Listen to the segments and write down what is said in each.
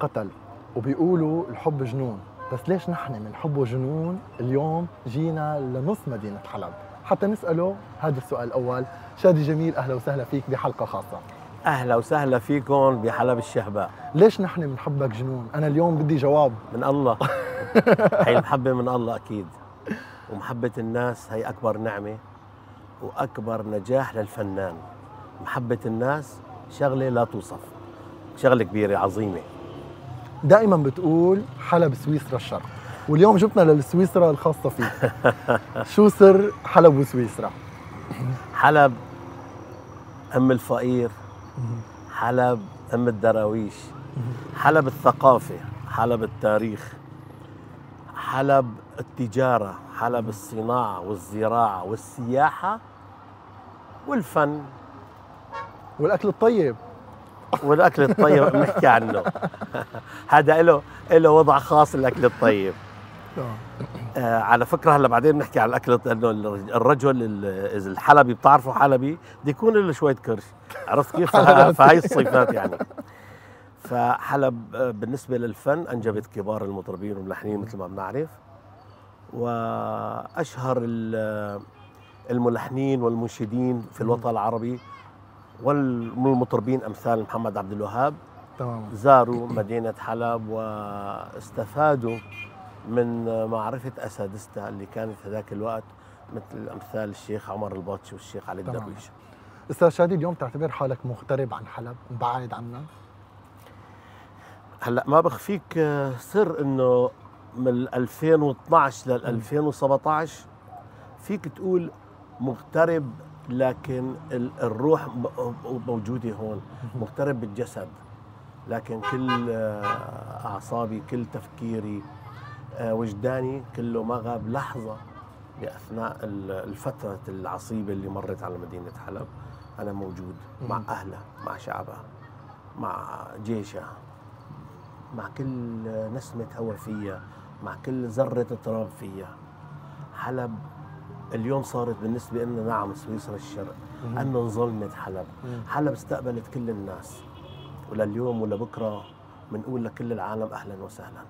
قتل وبيقولوا الحب جنون. بس ليش نحن من حب وجنون اليوم جينا لنص مدينة حلب؟ حتى نسأله هذا السؤال الأول. شادي جميل أهلا وسهلا فيك بحلقة خاصة. أهلا وسهلا فيكم بحلب الشهباء ليش نحن بنحبك جنون؟ أنا اليوم بدي جواب. من الله. هي المحبة من الله أكيد. ومحبة الناس هي أكبر نعمة وأكبر نجاح للفنان. محبة الناس شغلة لا توصف. شغلة كبيرة عظيمة. دائما بتقول حلب سويسرا الشرق واليوم جبنا للسويسرا الخاصة فيك شو سر حلب وسويسرا؟ حلب ام الفقير حلب ام الدراويش حلب الثقافه حلب التاريخ حلب التجاره حلب الصناعه والزراعة والسياحة والفن. والأكل الطيب. والأكل الطيب بنحكي عنه. هذا له له وضع خاص الاكل الطيب. آه. على فكرة هلا بعدين بنحكي على الأكل إنه الرجل الحلبي بتعرفوا حلبي؟ بده يكون له شوية كرش. عرفت كيف؟ فه- فهي الصفات يعني. فحلب آه، بالنسبة للفن أنجبت كبار المطربين والملحنين مثل ما بنعرف. وأشهر ال- الملحنين والمنشدين في الوطن العربي والمطربين أمثال محمد عبد الوهاب تماما زاروا مدينة حلب واستفادوا من معرفة أساتذتها اللي كانت هذاك الوقت مثل أمثال الشيخ عمر البطش والشيخ علي تمام. الدرويش. أستاذ شادي اليوم تعتبر حالك مغترب عن حلب مبعد عنا هلأ ما بخفيك سر إنه من 2012 لل 2017 فيك تقول مغترب لكن ال- الروح موجودة هون مغترب بالجسد. لكن كل آه، أعصابي كل تفكيري آه، وجداني كله ما غاب لحظة بأثناء ال- الفترة العصيبة اللي مرت على مدينة حلب. أنا موجود مع. أهلها مع شعبها مع جيشها مع كل نسمة هواء فيها مع كل ذرة تراب فيها. حلب اليوم صارت بالنسبة لنا نعم سويسرا الشرق. أنه انظلمت حلب. حلب استقبلت كل الناس. ولليوم ولبكرة بنقول لكل العالم أهلا وسهلا.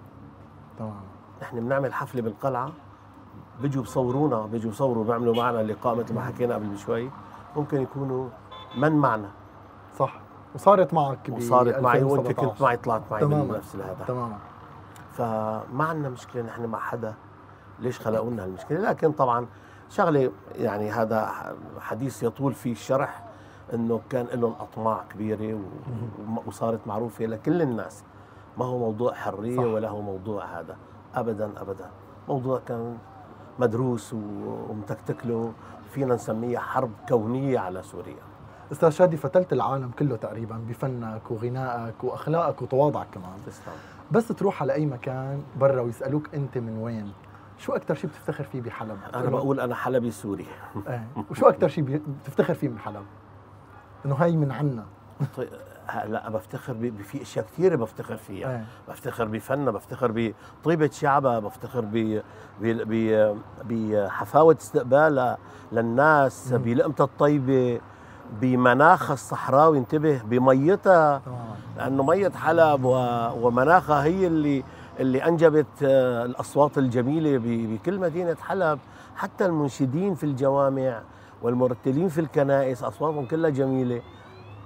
تماما نحن بنعمل حفلة بالقلعة. بيجوا بصورونا بيجوا بصوروا بيعملوا معنا لقاء مثل ما حكينا قبل بشوي. ممكن يكونوا من معنا. صح. وصارت معك وصارت معي وأنت 2017. كنت معي طلعت معي تماما. بنفس هذا تماما. فما عندنا مشكلة نحن مع حدا. ليش خلقوا لنا هالمشكلة؟ لكن طبعا شغلة يعني هذا حديث يطول فيه الشرح إنه كان لهم أطماع كبيرة وصارت معروفة لكل الناس. ما هو موضوع حرية صح. ولا هو موضوع هذا. ابدا ابدا. موضوع كان مدروس ومتكتك له. فينا نسميها حرب كونية على سوريا. أستاذ شادي فتلت العالم كله تقريبا بفنك وغنائك وأخلاقك وتواضعك كمان. تسلم. بس تروح على أي مكان برا ويسألوك أنت من وين. شو أكثر شيء بتفتخر فيه بحلب؟ أنا بقول أنا حلبي سوري. إيه. وشو أكثر شيء بتفتخر فيه من حلب؟ إنه هاي من عنا. طيب هلا بفتخر في أشياء كثيرة بفتخر فيها. إيه. بفتخر بفنها بفتخر بطيبة شعبها بفتخر ب ب- ب- بحفاوة استقبالها للناس. بلقمتها الطيبة بمناخها الصحراوي انتبه بميتها. لأنه مية حلب ومناخها هي اللي اللي أنجبت آه، الأصوات الجميلة ب- بكل مدينة حلب حتى المنشدين في الجوامع والمرتلين في الكنائس أصواتهم كلها جميلة.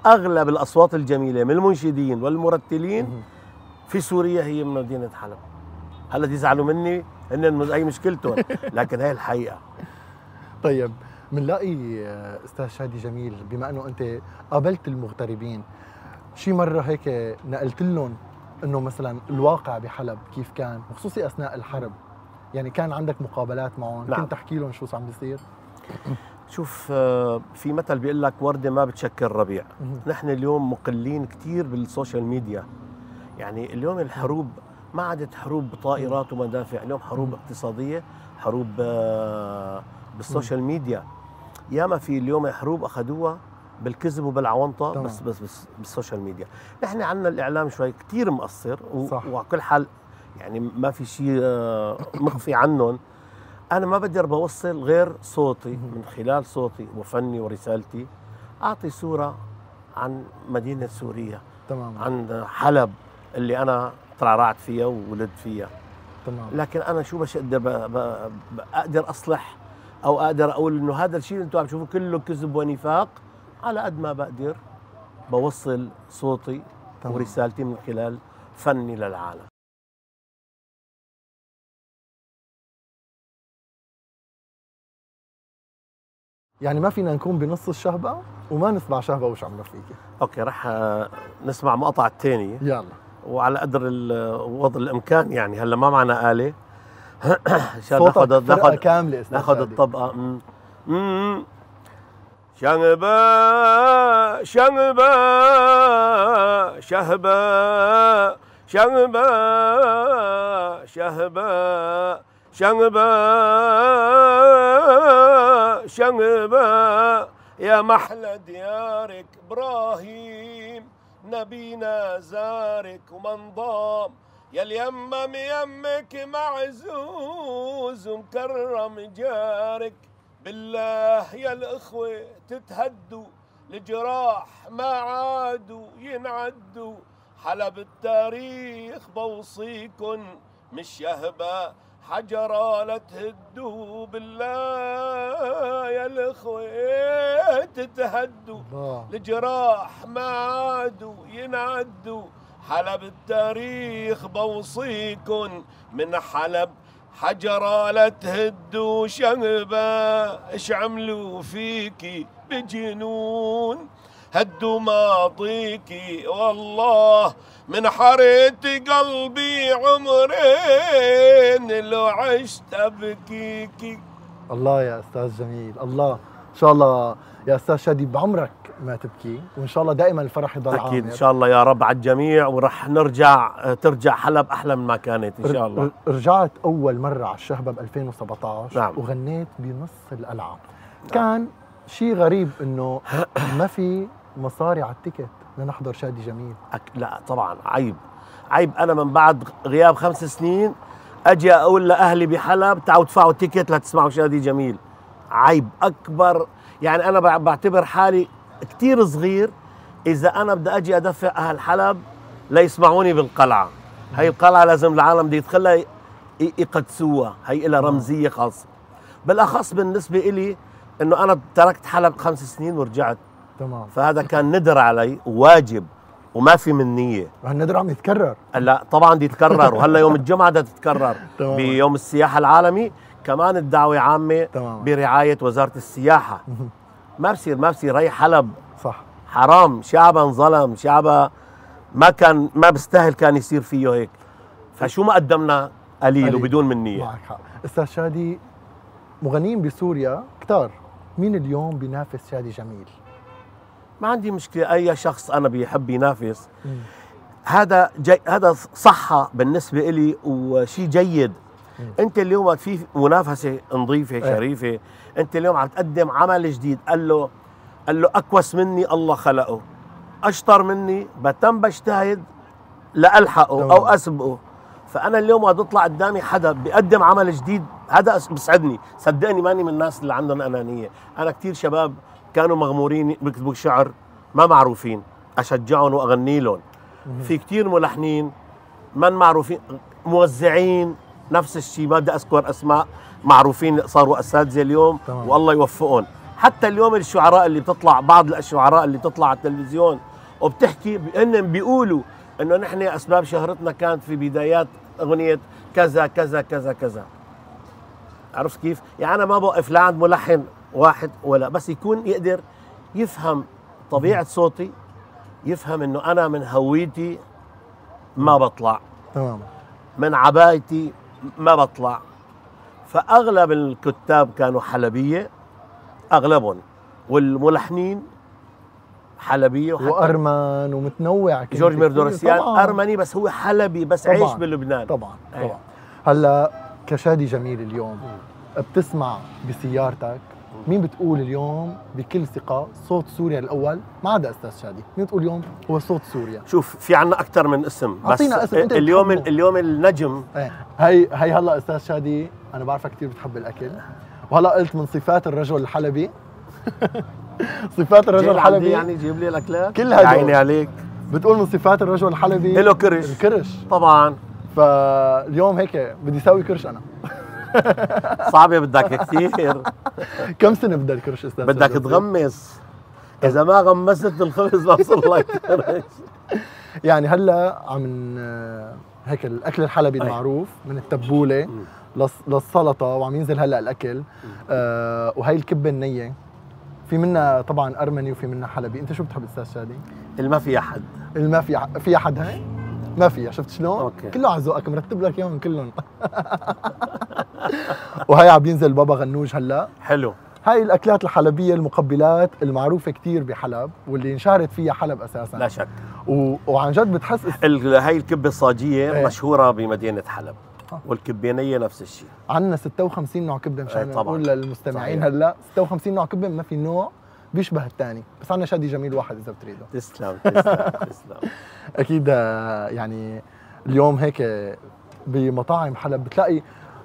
أغلب الأصوات الجميلة من المنشدين والمرتلين. في سوريا هي من مدينة حلب. هلا تزعلوا مني هن هي مشكلتهم لكن هي الحقيقة. طيب بنلاقي آه، أستاذ شادي جميل بما إنه أنت قابلت المغتربين شي مرة هيك نقلت لهم إنه مثلا الواقع بحلب كيف كان وخصوصي أثناء الحرب. يعني كان عندك مقابلات معهم. نعم. كنت تحكي لهم شو عم بيصير؟ شوف آه، في مثل بيقول لك وردة ما بتشكل ربيع. نحن اليوم مقلين كثير بال social media. يعني اليوم الحروب ما عادت حروب طائرات ومدافع. اليوم حروب اقتصادية حروب آه، بال social media. ياما في اليوم حروب أخذوها بالكذب وبالعونطة تمام. بس بس بس بال social media. نحن عندنا الإعلام شوي كثير مقصر. وعلى كل حال يعني ما في شيء آه، مخفي عنهم. أنا ما بقدر بوصل غير صوتي من خلال صوتي وفني ورسالتي أعطي صورة عن مدينة سوريا تماما. عن حلب اللي أنا ترعرعت فيها وولدت فيها. تمام لكن أنا شو بش أقدر أقدر أصلح أو أقدر أقول إنه هذا الشيء اللي أنتم عم تشوفوه كله كذب ونفاق؟ على قد ما بقدر بوصل صوتي تمام. ورسالتي من خلال فني للعالم. يعني ما فينا نكون بنص الشهبة وما نسمع شهبة وش عم فيكي أوكي رح آه، نسمع مقطع الثاني يلا. وعلى قدر ال- وضع الإمكان يعني هلا ما معنا آلة. عشان ناخذ ناخذ أستاذ ناخذ شادي. الطبقة. شنبا شنبا شهبا شنبا شهبا شنبا شنبا يا محلى ديارك إبراهيم نبينا زارك ومن ضام. يا اليمم يمك معزوز ومكرم جارك. بالله يا الأخوة تتهدوا الجراح ما عادوا ينعدوا. حلب التاريخ بوصيكن مش يهبة حجرة لا تهدوا. بالله يا الأخوة تتهدوا الجراح ما عادوا ينعدوا. حلب التاريخ بوصيكن من حلب حجرة لا تهدوا شنبة إيش عملوا فيكي بجنون هدوا ماضيكي والله من حريت قلبي عمرين لو عشت ابكيكي الله يا أستاذ جميل الله. إن شاء الله يا أستاذ شادي بعمرك ما تبكي وإن شاء الله دائما الفرح يضل أكيد إن. شاء الله يا رب على الجميع ورح نرجع ترجع حلب أحلى من ما كانت إن شاء الله. رجعت أول مرة على الشهبة ب 2017 نعم. وغنيت بنص القلعه كان شيء غريب إنه ما في مصاري على ال ticket لنحضر شادي جميل. أك... لا طبعا عيب. عيب أنا من بعد غياب خمس سنين أجي أقول لأهلي بحلب تعالوا ادفعوا ticket لتسمعوا شادي جميل. عيب أكبر. يعني أنا بع- بعتبر حالي كتير صغير. إذا أنا بدي أجي أدفع أهل حلب ليسمعوني بالقلعة. هي القلعة لازم العالم بده يدخلها يقدسوها. هي لها رمزية خاصة. بالأخص بالنسبة إلي إنه أنا تركت حلب خمس سنين ورجعت. تمام. فهذا كان ندر علي وواجب وما في من نية. وهالندر عم يتكرر. لا طبعا بدي يتكرر. وهلأ يوم الجمعة بدها تتكرر. بيوم السياحة العالمي. كمان الدعوة عامة تمام. برعاية وزارة السياحة. ما بصير ما بصير هي حلب. صح. حرام شعبها انظلم شعبها ما كان ما بيستاهل كان يصير فيه هيك. فشو ما قدمنا قليل قليل. وبدون من نية. معك حق. أستاذ شادي مغنيين بسوريا كتار. مين اليوم بينافس شادي جميل؟ ما عندي مشكلة. أي شخص أنا بيحب ينافس. هذا جي هذا صحة بالنسبة إلي وشيء جيد. أنت اليوم في منافسة نظيفة إيه. شريفة. أنت اليوم عم تقدم عمل جديد. قال له قال له أكوس مني الله خلقه. أشطر مني بتم بجتهد لألحقه تمام. أو أسبقه. فأنا اليوم وقت أطلع قدامي حدا بيقدم عمل جديد هذا بسعدني. صدقني ماني من الناس اللي عندهم أنانية. أنا كتير شباب كانوا مغمورين بيكتبوا شعر ما معروفين. أشجعهم وأغني لهم. في كتير ملحنين من معروفين موزعين. نفس الشيء ما بدي أذكر أسماء معروفين صاروا أساتذة اليوم تمام. والله يوفقهم. حتى اليوم الشعراء اللي بتطلع بعض الشعراء اللي بتطلع على التلفزيون وبتحكي إنهم بيقولوا إنه نحن أسباب شهرتنا كانت في بدايات أغنية كذا كذا كذا كذا. عرفت كيف؟ يعني أنا ما بوقف لا عند ملحن واحد ولا بس يكون يقدر يفهم طبيعة صوتي يفهم إنه أنا من هويتي ما بطلع. تمام. من عبايتي ما بطلع فأغلب الكتاب كانوا حلبية أغلبهم والملحنين حلبية وحتى وارمن ومتنوع كنت جورج. ميردورسيان. أرمني بس هو حلبي بس طبعاً. عايش بلبنان طبعا أيه. طبعا هلا كشادي جميل اليوم بتسمع بسيارتك مين بتقول اليوم بكل ثقة صوت سوريا الأول؟ ما عدا أستاذ شادي. مين تقول اليوم هو صوت سوريا؟ شوف في عنا أكثر من اسم بس أعطينا اسم. أنت اليوم بتحبه. اليوم النجم. إيه. هي هي هلا أستاذ شادي أنا بعرفك كثير بتحب الأكل. وهلا قلت من صفات الرجل الحلبي. صفات الرجل الحلبي. يعني جيب لي الأكلات؟ كل هدول. عيني عليك. بتقول من صفات الرجل الحلبي له كرش. الكرش. طبعا. فاليوم هيك بدي أسوي كرش أنا. صعبة بدك كثير. كم سنة بدها الكرش أستاذ بدك؟ تغمس. إذا ما غمست الخبز بوصل لك يعني هلا عم هيك الأكل الحلبي. المعروف من التبولة للسلطة وعم ينزل هلا الأكل. آه وهي الكبة النية. في منها طبعا أرمني وفي منها حلبي. أنت شو بتحب أستاذ شادي؟ اللي ما في احد اللي ما في في احد هاي؟ ما فيها شفت شلون أوكي. كله على ذوقك مرتب لك اياهم كلهم وهي عم ينزل بابا غنوج هلا حلو هاي الأكلات الحلبية المقبلات المعروفة كتير بحلب واللي انشهرت فيها حلب أساسا لا شك و... وعن جد بتحس هاي الكبة الصاجية إيه. مشهورة بمدينة حلب آه. والكبينية نفس الشيء عندنا 56 نوع كبه مشان طبعاً. نقول للمستمعين صحيح. هلا 56 نوع كبه ما في نوع بيشبه الثاني بس عندنا شادي جميل واحد إذا بتريده. تسلم تسلم تسلم. أكيد آه، يعني اليوم هيك بمطاعم حلب بتلاقي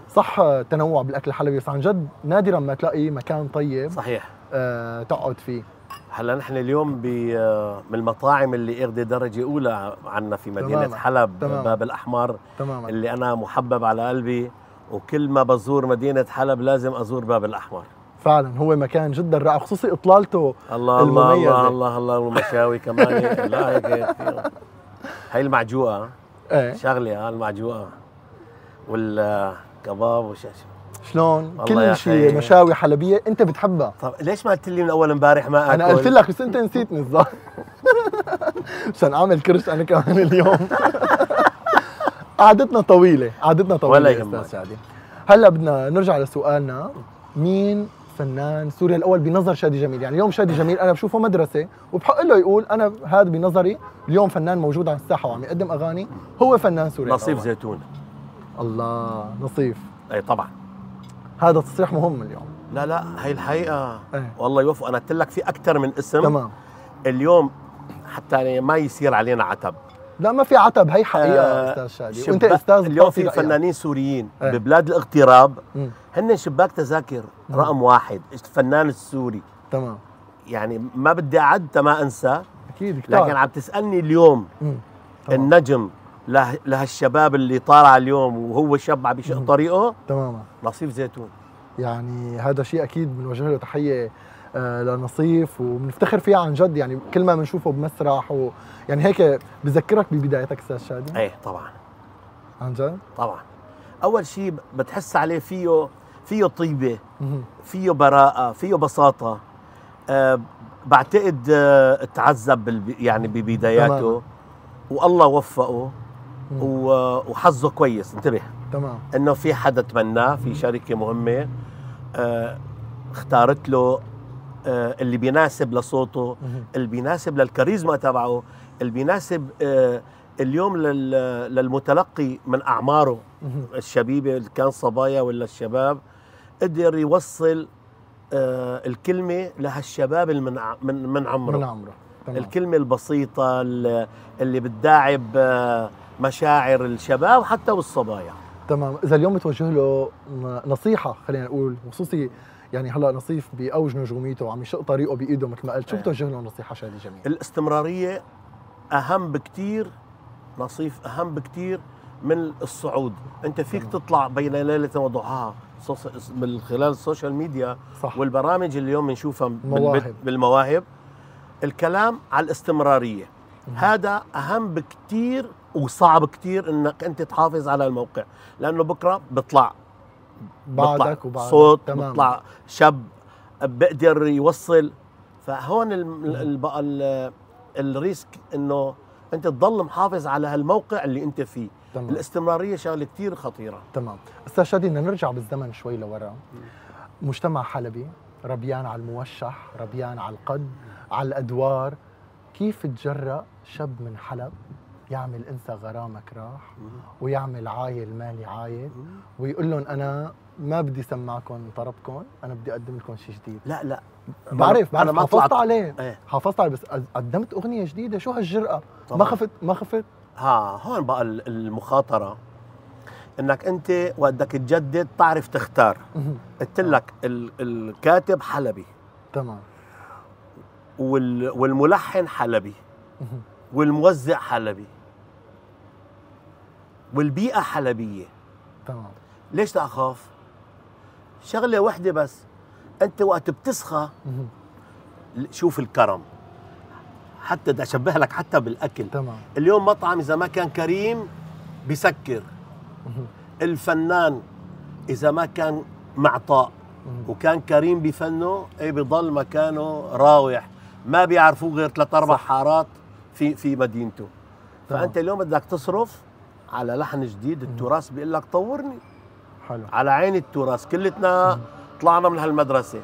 صح تنوع بالأكل الحلبي. بس عن جد نادرا ما تلاقي مكان طيب صحيح. آه تقعد فيه. هلأ نحن اليوم ب من المطاعم اللي اخذت درجة أولى عنا في مدينة تماماً. حلب تماماً. باب الأحمر تماما. اللي أنا محبب على قلبي. وكل ما بزور مدينة حلب لازم أزور باب الأحمر. فعلا هو مكان جدا رائع خصوصي إطلالته الله الله المميزة. الله الله الله والمشاوي كمان. لا هيك كثير. هي المعجوقة. إيه. شغلة ها المعجوقة. والكباب وش شلون؟ كل شيء. مشاوي حلبية أنت بتحبها. طب ليش ما قلت لي من أول امبارح ما آكل؟ أنا قلت لك بس أنت نسيتني الظاهر. عشان أعمل كرش أنا كمان اليوم. قعدتنا طويلة قعدتنا طويلة ولا يهمك. هلأ بدنا نرجع لسؤالنا. مين فنان سوريا الأول بنظر شادي جميل. يعني اليوم شادي جميل أنا بشوفه مدرسة وبحق له يقول أنا هذا بنظري اليوم فنان موجود على الساحة وعم يقدم أغاني هو فنان سوريا نصيف. زيتون. الله نصيف اي طبعا. هذا تصريح مهم اليوم. لا لا هي الحقيقة. إيه. والله يوفق. أنا قلت لك في أكثر من اسم. تمام. اليوم حتى يعني ما يصير علينا عتب. لا ما في عتب هي حقيقه آه، أستاذ شادي وأنت أستاذ اليوم في رأيك. فنانين سوريين إيه. ببلاد الاغتراب. هن شباك تذاكر. رقم واحد الفنان السوري تمام يعني ما بدي أعد ما أنسى أكيد كتار لكن عم تسألني اليوم. النجم له لهالشباب اللي طالع اليوم وهو شاب عم يشق. طريقه تماما نصيف زيتون يعني هذا شيء أكيد بنوجه له تحية لنصيف وبنفتخر فيها عن جد يعني كل ما بنشوفه بمسرح و يعني هيك بذكرك ببدايتك أستاذ شادي. إيه طبعا. عن جد؟ طبعا. أول شيء بتحس عليه فيه فيه طيبة. فيه براءة فيه بساطة. أه بعتقد أه تعذب يعني ببداياته. والله وفقه. وحظه كويس. انتبه. تمام. إنه في حدا تمناه في شركة مهمة. أه اختارت له اللي بيناسب لصوته. اللي بيناسب للكاريزما تبعه اللي بيناسب أه اليوم لل- للمتلقي من أعماره. الشبيبة اللي كان صبايا ولا الشباب قدر يوصل آه الكلمة لهالشباب اللي من من من عمره. من عمره. تمام. الكلمة البسيطة اللي بتداعب آه مشاعر الشباب حتى والصبايا. تمام. إذا اليوم بتوجه له نصيحة خلينا نقول خصوصي يعني هلا نصيف بأوج نجوميته وعم يشق طريقه بإيده مثل ما قلت شو إيه. بتوجه له نصيحة شادي جميل الاستمرارية أهم بكتير نصيف أهم بكتير من الصعود أنت فيك. تطلع بين ليلة وضحاها من خلال ال social media صح والبرامج اللي اليوم بنشوفها بال- مواهب. بالمواهب الكلام على الاستمرارية مهم. هذا أهم بكتير وصعب كتير إنك أنت تحافظ على الموقع لأنه بكرة بطلع بعدك وبعدك. صوت تمام. بطلع شاب بقدر يوصل. فهون الريسك إنه أنت تضل محافظ على هالموقع اللي أنت فيه. تمام. الاستمرارية شغلة كتير خطيرة. تمام. أستاذ شادي بدنا نرجع بالزمن شوي لورا. مجتمع حلبي ربيان على الموشح ربيان على القد على الأدوار. كيف تجرأ شاب من حلب؟ يعمل انسى غرامك راح ويعمل عايل مالي عايل ويقول لهم أنا ما بدي سمعكم طربكم أنا بدي أقدم لكم شيء جديد. لا لا. بعرف أنا بعرف ما حافظت عليه إيه. حافظت عليه بس قدمت أغنية جديدة. شو هالجرأة؟ طبعاً. ما خفت ما خفت. ها هون بقى ال- المخاطرة. إنك أنت بدك تجدد تعرف تختار. قلت لك ال- الكاتب حلبي. تمام. وال- والملحن حلبي. والموزع حلبي. والبيئة حلبية. تمام. ليش لا أخاف؟ شغلة واحدة بس. أنت وقت بتسخى. شوف الكرم. حتى بدي أشبه لك حتى بالأكل. تمام. اليوم مطعم إذا ما كان كريم بسكر. الفنان إذا ما كان معطاء. وكان كريم بفنه إيه بضل مكانه راوح. ما بيعرفوه غير ثلاث أربع حارات في في مدينته. فأنت اليوم بدك تصرف على لحن جديد التراث بيقول لك طورني حلو على عين التراث كلتنا طلعنا من هالمدرسة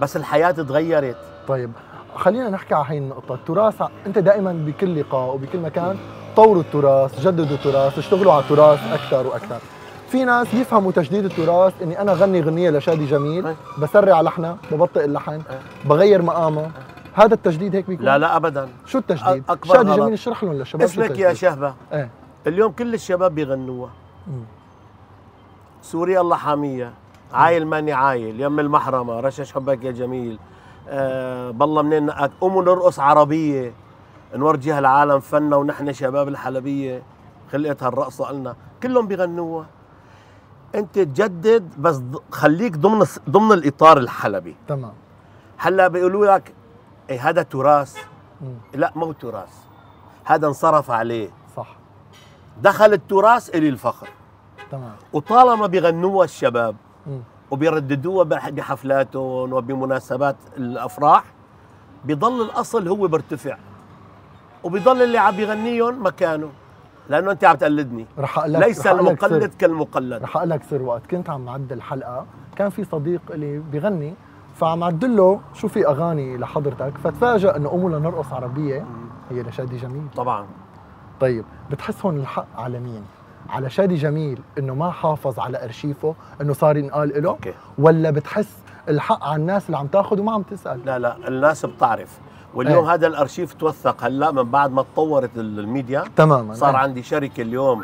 بس الحياة تغيرت طيب خلينا نحكي على هي النقطة، التراث أنت دائما بكل لقاء وبكل مكان طوروا التراث، جددوا التراث، اشتغلوا على التراث أكثر وأكثر. في ناس يفهموا تجديد التراث إني أنا غني غنية لشادي جميل،. بسرع لحنها، ببطئ اللحن،. بغير مقامه، هذا التجديد هيك بيكون؟ لا لا ابدا شو التجديد؟ أكبر شادي غلط. جميل اشرح لهم للشباب اسمك يا؟ شهبة إيه اليوم كل الشباب بيغنوها. سوريا الله حامية. عايل ماني عايل. يم المحرمة. رشش حبك يا جميل. أه بالله منين نقاك قوموا نرقص عربية. نورجي هالعالم فنا ونحن شباب الحلبية. خلقت هالرقصة قلنا. كلهم بيغنوها. أنت تجدد بس خليك ضمن ضمن الإطار الحلبي. تمام. هلأ بيقولوا لك إيه هذا تراث. لا مو تراث. هذا انصرف عليه. دخل التراث الي الفخر تمام. وطالما بيغنوها الشباب. وبيرددوها بح- بحفلاتهم وبمناسبات الأفراح بيضل الأصل هو بيرتفع. وبيضل اللي عم بيغنيهم مكانه. لأنه أنت عم تقلدني. رح لك ليس رح سر. المقلد كالمقلد. رح أقول لك سر وقت. كنت عم عد الحلقة كان في صديق لي بيغني فعم عدله شو في أغاني لحضرتك فتفاجئ إنه قوموا لنرقص عربية. هي لشادي جميل. طبعا. طيب بتحس هون الحق على مين؟ على شادي جميل إنه ما حافظ على أرشيفه إنه صار ينقال له okay. ولا بتحس الحق على الناس اللي عم تاخذ وما عم تسأل؟ لا لا الناس بتعرف. واليوم إيه. هذا الأرشيف توثق. هلأ من بعد ما تطورت الميديا تماما. صار إيه. عندي شركة اليوم.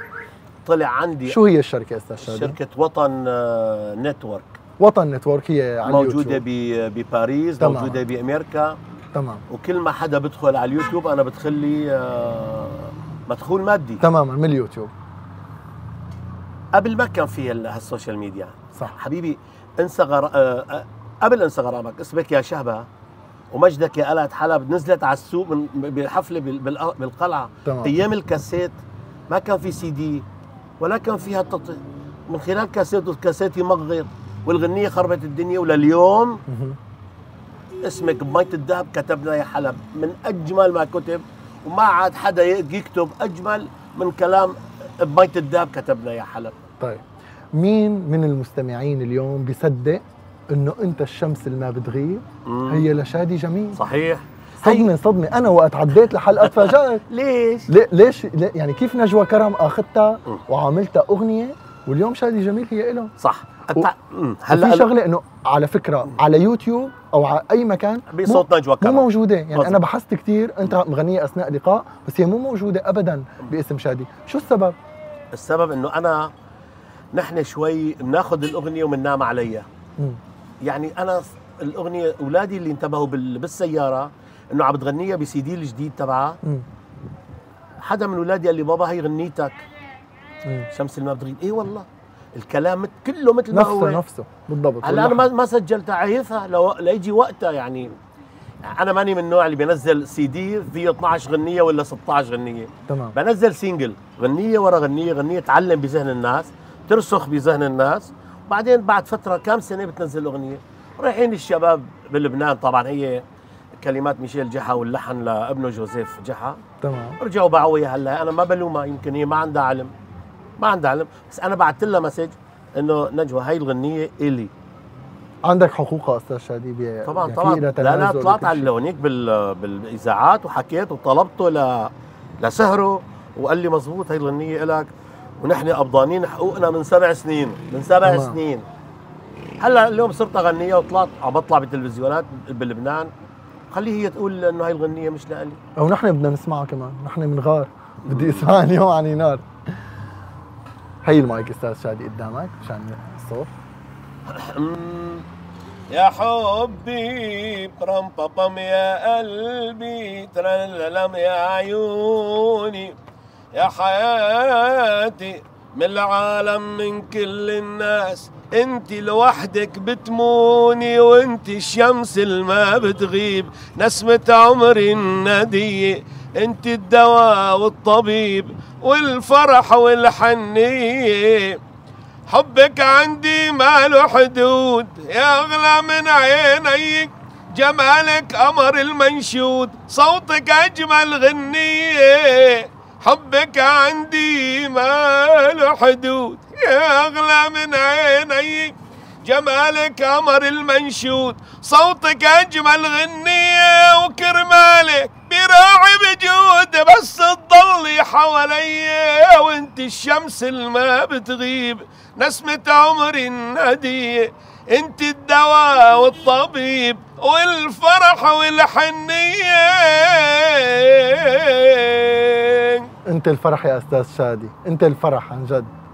طلع عندي شو هي الشركة أستاذ شادي؟ شركة وطن آه، network. وطن network هي على موجودة بباريس تمام. موجودة بأمريكا. تمام. وكل ما حدا بدخل على اليوتيوب أنا بدخل لي آه، مدخول مادي. تماما من اليوتيوب. قبل ما كان في هال- هال social media. صح. حبيبي إنسى غر... آه، آه، قبل إنسى غرامك اسمك يا شهبة ومجدك يا قلعة حلب نزلت على السوق من بحفله بال- بال- بالقلعة. تمام. أيام الكاسيت ما كان في سي دي ولا كان فيها تط... من خلال كاسيت والكاسيت يمغر والغنية خربت الدنيا ولليوم. اسمك بمية الذهب كتبنا يا حلب من أجمل ما كتب. وما عاد حدا يكتب أجمل من كلام بمية الذهب كتبنا يا حلب. طيب مين من المستمعين اليوم بيصدق إنه أنت الشمس اللي ما بتغيب. هي لشادي جميل؟ صحيح. صدمة صدمة. أنا وقت عديت لحلقة تفاجأت. ليش؟ ليش؟ يعني كيف نجوى كرم أخذتها مم. وعملتها أغنية واليوم شادي جميل هي له صح. هلا في شغلة إنه على فكرة على يوتيوب أو على أي مكان مو- بصوت نجوى مو كرم موجودة. يعني مظبوط. أنا بحثت كثير أنت مغنية أثناء لقاء بس هي مو موجودة ابدا باسم شادي. شو السبب؟ السبب إنه أنا نحن شوي بناخذ الأغنية وبننام عليها. يعني أنا الأغنية أولادي اللي انتبهوا بال... بالسيارة إنه عم بتغنيها بسي دي الجديد تبعها. حدا من أولادي قال لي بابا هي غنيتك. مم. شمس بتغيب إيه والله. الكلام كله مثل ما هو. نفسه نفسه بالضبط. هلا أنا ما سجلتها عايفها لو ليجي وقتها يعني. أنا ماني من النوع اللي بينزل سي دي فيه 12 غنية ولا 16 غنية. تمام. بنزل single غنية ورا غنية غنية تعلم بذهن الناس ترسخ بذهن الناس. وبعدين بعد فترة كام سنة بتنزل اغنيه رايحين الشباب بلبنان طبعا هي كلمات ميشيل جحا واللحن لابنه جوزيف جحا. تمام. رجعوا باعوا هلا أنا ما بلومها يمكن هي ما عندها علم. ما عندها علم. بس أنا بعثت لها مسج إنه نجوى هاي الغنية إلي. عندك حقوقها أستاذ شادي. طبعا يعني طبعا. لا لا طلعت على شيء. هونيك بال بالإذاعات وحكيت وطلبته ل لسهره وقال لي مزبوط هي الغنية لك ونحن قبضانين حقوقنا من سبع سنين من سبع تمام. سنين. هلأ اليوم صرت اغنيها وطلعت عم بطلع بالتلفزيونات بلبنان. خليه هي تقول انه هاي الغنية مش لإلي. أو نحن بدنا نسمعها كمان. نحن من غار. بدي اسمعها اليوم عن نار. هي المايك أستاذ شادي قدامك مشان الصوت. أمم، يا حبي برم بابم يا قلبي ترللم يا عيوني. يا حياتي من العالم من كل الناس انت لوحدك بتموني وانت الشمس الما بتغيب. نسمة عمري الندية انت الدواء والطبيب والفرح والحنية حبك عندي ما له حدود يا أغلى من عينيك جمالك قمر المنشود صوتك أجمل غنيه حبك عندي ما له حدود يا أغلى من عينيك جمالك قمر المنشود صوتك أجمل غنيه وكرمالك. براعي بجود بس تضلي حواليا وانت الشمس الما بتغيب. نسمة عمري الندية انت الدواء والطبيب والفرح والحنية. انت الفرح يا أستاذ شادي انت الفرح عن جد.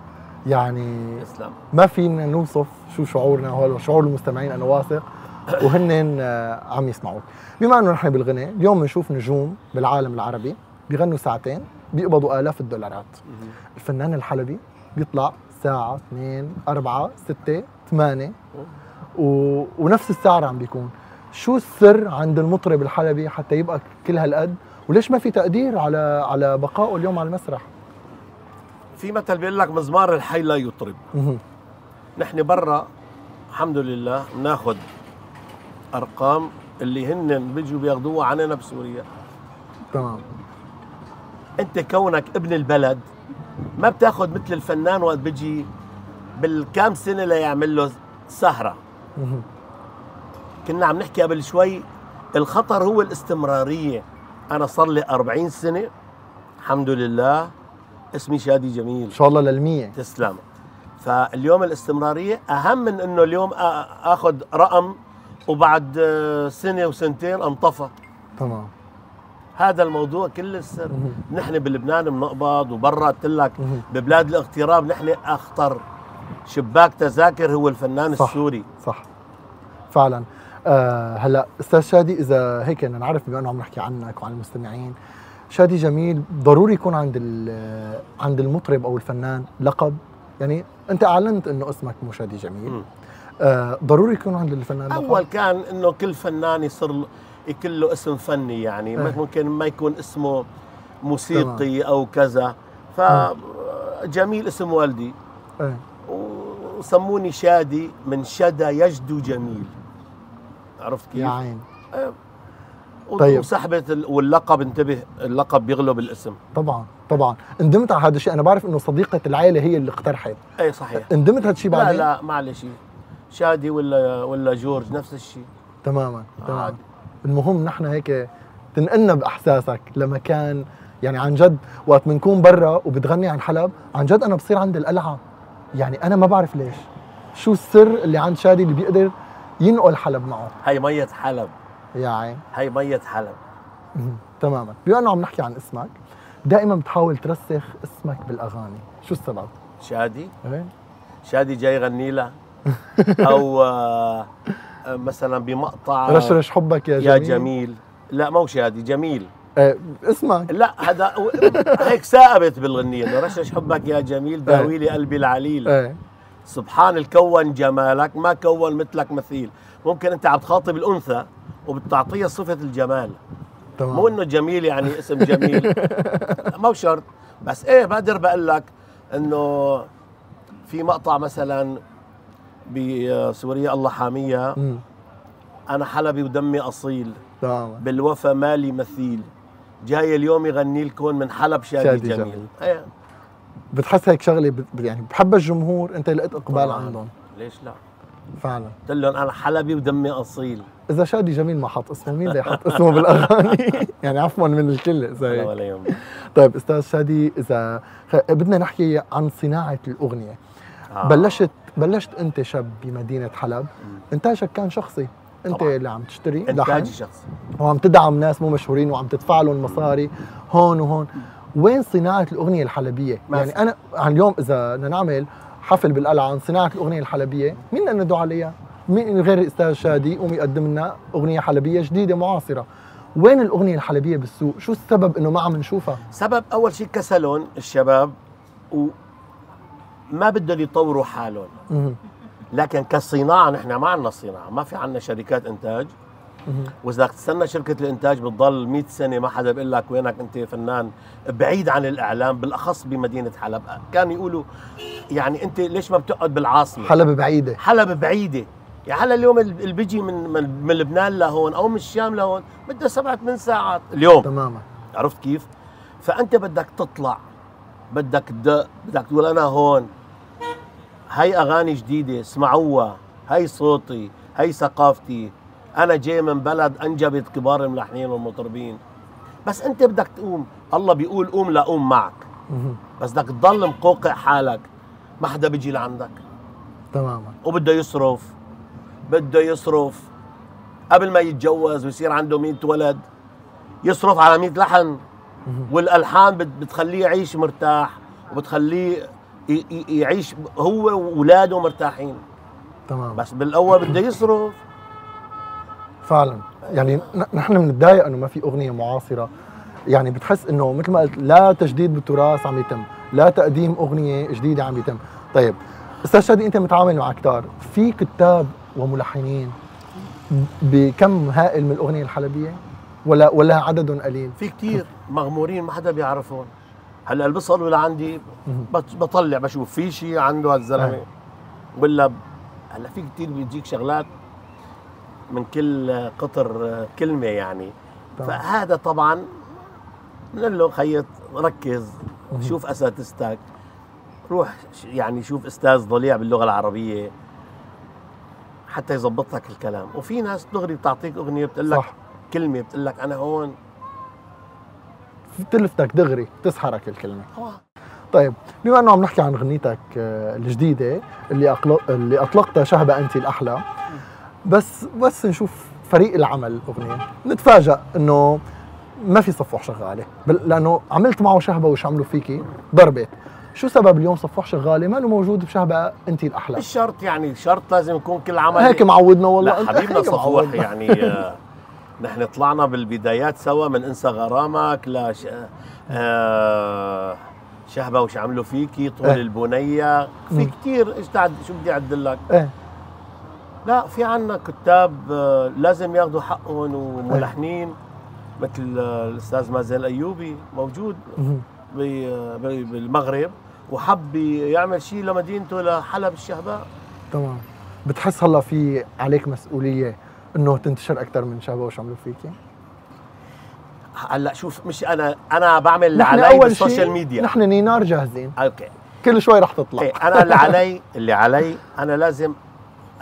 يعني إسلام. ما فينا نوصف شو شعورنا هو شعور المستمعين أنا واثق وهن عم يسمعوك. بما إنه نحن بالغناء اليوم بنشوف نجوم بالعالم العربي بيغنوا ساعتين بيقبضوا آلاف الدولارات. الفنان الحلبي بيطلع ساعة اثنين أربعة ستة ثمانية و... ونفس السعر عم بيكون. شو السر عند المطرب الحلبي حتى يبقى كل هالقد؟ وليش ما في تقدير على على بقائه اليوم على المسرح؟ في مثل بيقول لك مزمار الحي لا يطرب. نحن برا الحمد لله بناخذ أرقام اللي هن بيجوا بياخذوها عننا بسوريا. تمام. أنت كونك ابن البلد ما بتاخذ مثل الفنان وقت بيجي بالكام سنة ليعمل له سهرة. كنا عم نحكي قبل شوي الخطر هو الاستمرارية. أنا صار لي 40 سنة الحمد لله اسمي شادي جميل. إن شاء الله للمية. تسلم. فاليوم الاستمرارية أهم من إنه اليوم أخذ رقم وبعد آه، سنة وسنتين انطفى. تمام. هذا الموضوع كل السر. نحن بلبنان بنقبض وبرا قلت لك. ببلاد الاغتراب نحن أخطر. شباك تذاكر هو الفنان صح. السوري. صح. فعلا. آه هلأ أستاذ شادي إذا هيك نعرف بما إنه عم نحكي عنك وعن المستمعين شادي جميل ضروري يكون عند عند المطرب أو الفنان لقب. يعني أنت أعلنت إنه اسمك مو شادي جميل. آه ضروري يكون عند الفنان لقب. أول كان إنه كل فنان يصير يكون له اسم فني يعني. إيه. ممكن ما يكون اسمه موسيقي أو كذا. فجميل اسم والدي. إيه. وسموني شادي من شدا يجدو جميل. عرفت كيف؟ يا عين. و- طيب. وسحبت ال- واللقب انتبه اللقب بيغلب الاسم. طبعا طبعا. اندمت على هذا الشيء. أنا بعرف إنه صديقة العائلة هي اللي اقترحت. اي صحيح. اندمت هذا الشيء لا بعدين؟ لا معلش. شادي ولا ولا جورج نفس الشيء. تماما تماما. عادي. المهم نحن هيك تنقلنا بأحساسك لمكان. يعني عن جد وقت بنكون برا وبتغني عن حلب عن جد أنا بصير عند القلعه يعني أنا ما بعرف ليش. شو السر اللي عند شادي اللي بيقدر ينقل حلب معه؟ هي مية حلب. يا عين. هي مية حلب. تماما. بما إنه عم نحكي عن اسمك دائما بتحاول ترسخ اسمك بالأغاني. شو السبب؟ شادي. إيه؟ شادي جاي يغني لها. أو آه، مثلا بمقطع. رشرش حبك يا جميل يا جميل. لا مو شادي جميل. إيه اسمك. لا هذا هيك ثابت بالغنية رشش حبك يا جميل داوي لي قلبي العليل. إيه. سبحان الكون جمالك ما كون مثلك مثيل. ممكن أنت عم تخاطب الأنثى. وبتعطيها صفة الجمال. تمام. مو إنه جميل يعني اسم جميل. مو شرط. بس إيه بقدر بقول لك إنه في مقطع مثلا بسوريا الله حاميها. أنا حلبي ودمي أصيل. تماما بالوفا مالي مثيل. جاي اليوم يغني لكم من حلب شادي, شادي جميل, جميل. إيه. بتحس هيك شغلة يعني بحب الجمهور. أنت لقيت إقبال طبعاً. عندهم ليش لا؟ فعلا. قلت لهم أنا حلبي ودمي أصيل. إذا شادي جميل ما حط اسمه مين بده يحط اسمه بالأغاني؟ يعني عفوا من الكل اذا. ولا يوم طيب أستاذ شادي إذا خ- بدنا نحكي عن صناعة الأغنية. آه. بلشت بلشت أنت شاب بمدينة حلب. إنتاجك كان شخصي. أنت طبعاً. اللي عم تشتري إنتاجي شخصي. وعم تدعم ناس مو مشهورين وعم تدفع لهم مصاري. هون وهون. وين صناعة الأغنية الحلبية؟ يعني. أنا عن اليوم إذا بدنا نعمل حفل بالقلعة عن صناعة الأغنية الحلبية. مين ندعو عليها. من غير الأستاذ شادي يقوم يقدم لنا أغنية حلبية جديدة معاصرة. وين الأغنية الحلبية بالسوق؟ شو السبب إنه ما عم نشوفها؟ سبب أول شيء كسلون الشباب وما بدهم يطوروا حالهم. لكن كصناعة نحن ما عندنا صناعة. ما في عندنا شركات إنتاج. وإذا بدك تستنى شركة الإنتاج بتضل 100 سنة ما حدا بيقول لك وينك أنت فنان؟ بعيد عن الإعلام بالأخص بمدينة حلب. كانوا يقولوا يعني أنت ليش ما بتقعد بالعاصمة؟ حلب بعيدة. حلب بعيدة. يعني هلا اليوم اللي بيجي من من من لبنان لهون أو من الشام لهون بده سبعة ثمان ساعات. اليوم. تماما. عرفت كيف؟ فأنت بدك تطلع. بدك تدق بدك تقول أنا هون. هاي أغاني جديدة اسمعوها. هاي صوتي. هاي ثقافتي. أنا جاي من بلد أنجبت كبار الملحنين والمطربين. بس أنت بدك تقوم. الله بيقول قوم لاقوم معك. بس بدك تضل مقوقع حالك. ما حدا بيجي لعندك. تماما. وبده يصرف. بده يصرف. قبل ما يتجوز ويصير عنده 100 ولد يصرف على 100 لحن. والألحان بت- بتخليه يعيش مرتاح وبتخليه يعيش هو واولاده مرتاحين. تماما. بس بالأول بده يصرف. فعلا. يعني نحن بنتضايق إنه ما في أغنية معاصرة. يعني بتحس إنه مثل ما قلت لا تجديد بالتراث عم يتم لا تقديم أغنية جديدة عم يتم. طيب أستاذ شادي أنت متعامل مع كتار. في كتاب وملحنين بكم هائل من الأغنية الحلبية؟ ولا ولا عدد قليل؟ في كتير مغمورين ما حدا بيعرفهم. هلأ اللي بيصلوا لعندي بطلع بشوف في شيء عنده هالزلمة. ولا هلأ في كتير بيجيك شغلات من كل قطر كلمة يعني. تمام. فهذا طبعا بنقول له خيط ركز. شوف أساتذتك. روح يعني شوف أستاذ ضليع باللغة العربية. حتى يظبط لك الكلام. وفي ناس دغري بتعطيك أغنية بتقول لك صح. كلمة بتقول لك أنا هون. تلفتك دغري تسحرك الكلمة. طيب بما إنه عم نحكي عن أغنيتك آه، الجديدة اللي. اللي أطلقتها شهبة انت الأحلى بس بس نشوف فريق العمل أغنية. نتفاجئ إنه ما في صفوح شغالة. لأنه عملت معه شهبة وش عملوا فيكي؟ ضربت شو سبب اليوم صفوح شغالة؟ ما له موجود بشهبة أنت الأحلى. مش شرط يعني شرط لازم يكون كل عمل هيك معودنا والله. لا حبيبنا صفوح. يعني آه، نحن طلعنا بالبدايات سوا من إنسى غرامك ش... آه شهبة وش عملوا فيكي طول إيه. البنية. في. كثير إيش شو بدي اعدل لك؟ إيه. لا في عنا كتاب آه، لازم ياخذوا حقهم وملحنين مثل آه، الأستاذ مازن الأيوبي موجود ب- بالمغرب وحب يعمل شيء لمدينته لحلب الشهباء. تمام. بتحس هلا في عليك مسؤولية إنه تنتشر أكثر من شهبه وش عملوا فيكي؟ هلأ شوف مش أنا أنا بعمل اللي علي بال social media. نحن نينار جاهزين. أوكي. كل شوي رح تطلع. إيه أنا اللي علي اللي علي أنا لازم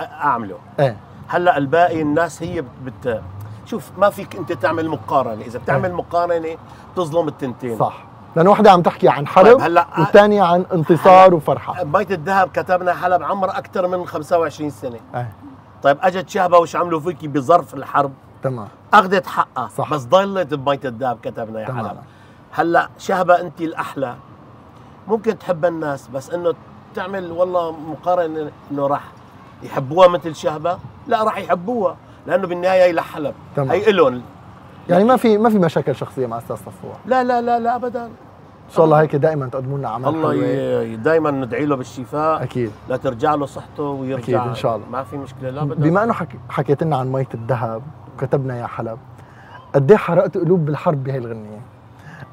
أعمله. إيه. هلأ الباقي الناس هي بت, شوف ما فيك أنت تعمل مقارنة. إذا بتعمل مقارنة بتظلم التنتين. صح. لأنه وحدة عم تحكي عن حرب طيب هلأ والثانيه عن انتصار وفرحة. بيت الذهب كتبنا حلب عمر أكثر من 25 سنة. إيه. طيب أجت شهبة وش عملوا فيكي بظرف الحرب؟ تمام. أخذت حقها. صح. بس ضلت ببيت الذهب كتبنا يا حلب. هلأ شهبة أنت الأحلى. ممكن تحب الناس بس إنه تعمل والله مقارنة إنه راح يحبوها مثل شهبة؟ لا راح يحبوها لأنه بالنهاية هي لحلب. هي إلهم. يعني ما في ما في مشاكل شخصية مع أستاذ صفوح لا لا لا لا ابدا. إن شاء الله هيك دائما تقدموا لنا أعمال الله دائما ندعي له بالشفاء. أكيد. لا ترجع له صحته ويرجع. أكيد إن شاء الله. ما في مشكلة لا ابدا. بما إنه حك... حكيت لنا عن مية الذهب وكتبنا يا حلب قد إيه حرقت قلوب بالحرب بهي الغنية؟